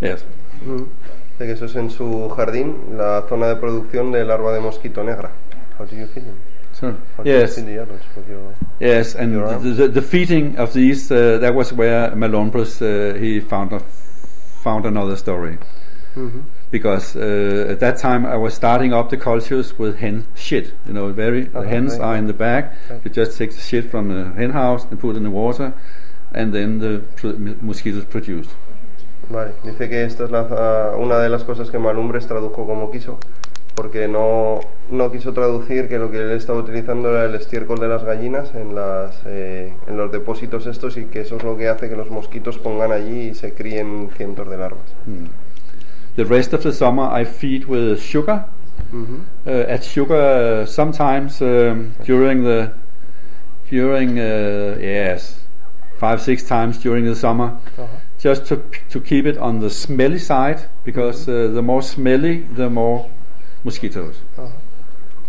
yes, Dice que eso es en su jardín, la zona de producción de larva de mosquito negra. How do you feed them? so, How do yes, you feed the adults with your- yes, and the, the, the feeding of these uh, that was where Malumbres uh, he found a, found another story. Because uh, at that time I was starting up the cultures with hen shit. You know, very the Uh-huh, hens right. are in the back. Right. You just take the shit from the hen house and put it in the water, and then the pr- mosquitoes produced. Vale, dice que esta es la, ah, una de las cosas que Malumbres tradujo como quiso, porque no, no quiso traducir que lo que él estaba utilizando era el estiércol de las gallinas en, las, eh, en los depósitos estos y que eso es lo que hace que los mosquitos pongan allí y se críen cientos de larvas. The rest of the summer I feed with sugar. Uh, at sugar uh, sometimes um, during the during uh, yes five six times during the summer just to to keep it on the smelly side because uh, the more smelly the more mosquitoes.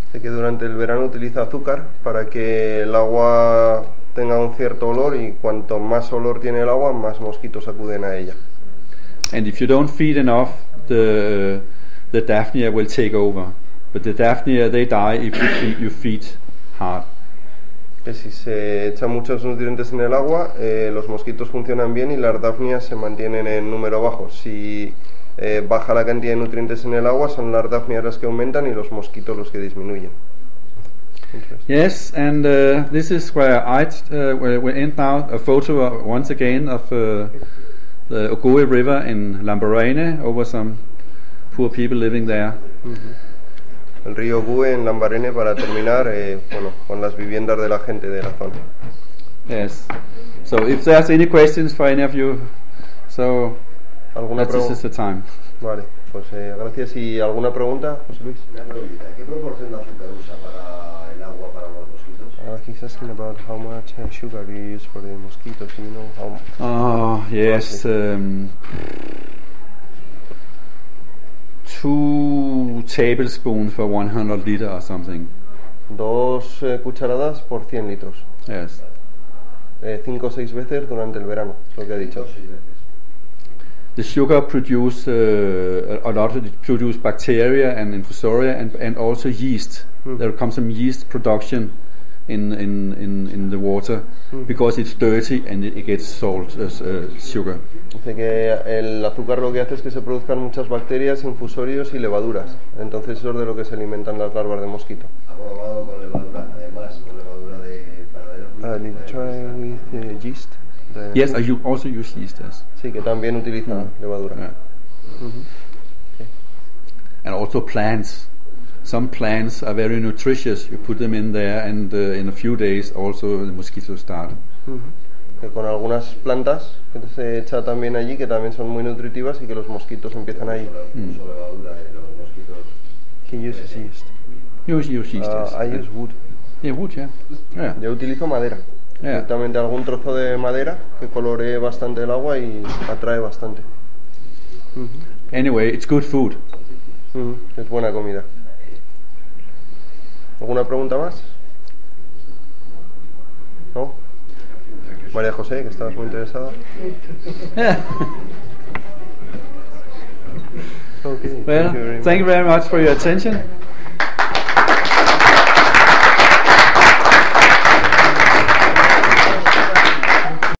Dice que durante el verano utiliza azúcar para que el agua tenga un cierto olor y cuanto más olor tiene el agua, más mosquitos acuden a ella. And if you don't feed enough, the the Daphnia will take over. But the Daphnia they die if you feed, you feed hard. Que si se echan muchos nutrientes en el agua, eh, los mosquitos funcionan bien y las dafnias se mantienen en número bajo. Si eh, baja la cantidad de nutrientes en el agua, son las dafnias las que aumentan y los mosquitos los que disminuyen. Yes, and uh, this is where I uh, where we end now a photo uh, once again of uh, the Ogowe River in Lamborghini over some poor people living there. El río Gue en Lambarene para terminar, eh, bueno, con las viviendas de la gente de la zona. Yes. So if there's any questions for any of you, so ¿Alguna pregunta? the time. Vale, pues eh, gracias. ¿Y alguna pregunta, José Luis? Una preguntita, ¿qué proporción de azúcar usa para el agua para los mosquitos? Uh, he's asking about how much uh, sugar do you use for the mosquitoes. Do you know how Oh yes, um, two tablespoons for 100 liter or something. Dos eh, cucharadas por 100 litros. Yes. Eh, cinco o seis veces durante el verano, es lo que ha dicho. Dos, seis veces. The sugar produce uh, a a lot of it produce bacteria and infusoria and, and also yeast. There comes some yeast production in in, in, in the water because it's dirty and it, it gets salt uh, s- uh, sugar. Dice que el azúcar lo que hace es que se produzcan muchas bacterias, infusorios y levaduras. Entonces eso es de lo que se alimentan las larvas de mosquito. Ha probado con levadura, además con levadura de Uh, verdadero. did you try with uh, yeast? The- Yes, I also use yeast. Yes. Sí, que también utiliza levadura. Yeah. And also plants. Some plants are very nutritious. You put them in there, and uh, in a few days, also the mosquitoes start. Que con algunas plantas que se echa también allí, que también son muy nutritivas y que los mosquitos empiezan ahí. De mosquitos. He uses yeast. Use use yeast. Uh. I use wood. Yeah, wood. Yeah. Yeah. Yo utilizo madera. Yeah. Directamente algún trozo de madera que coloree bastante el agua y atrae bastante. Anyway, it's good food. Es buena comida. ¿Alguna pregunta más? ¿No? María José, que estabas muy interesada. Okay, Well, thank you very much for your attention.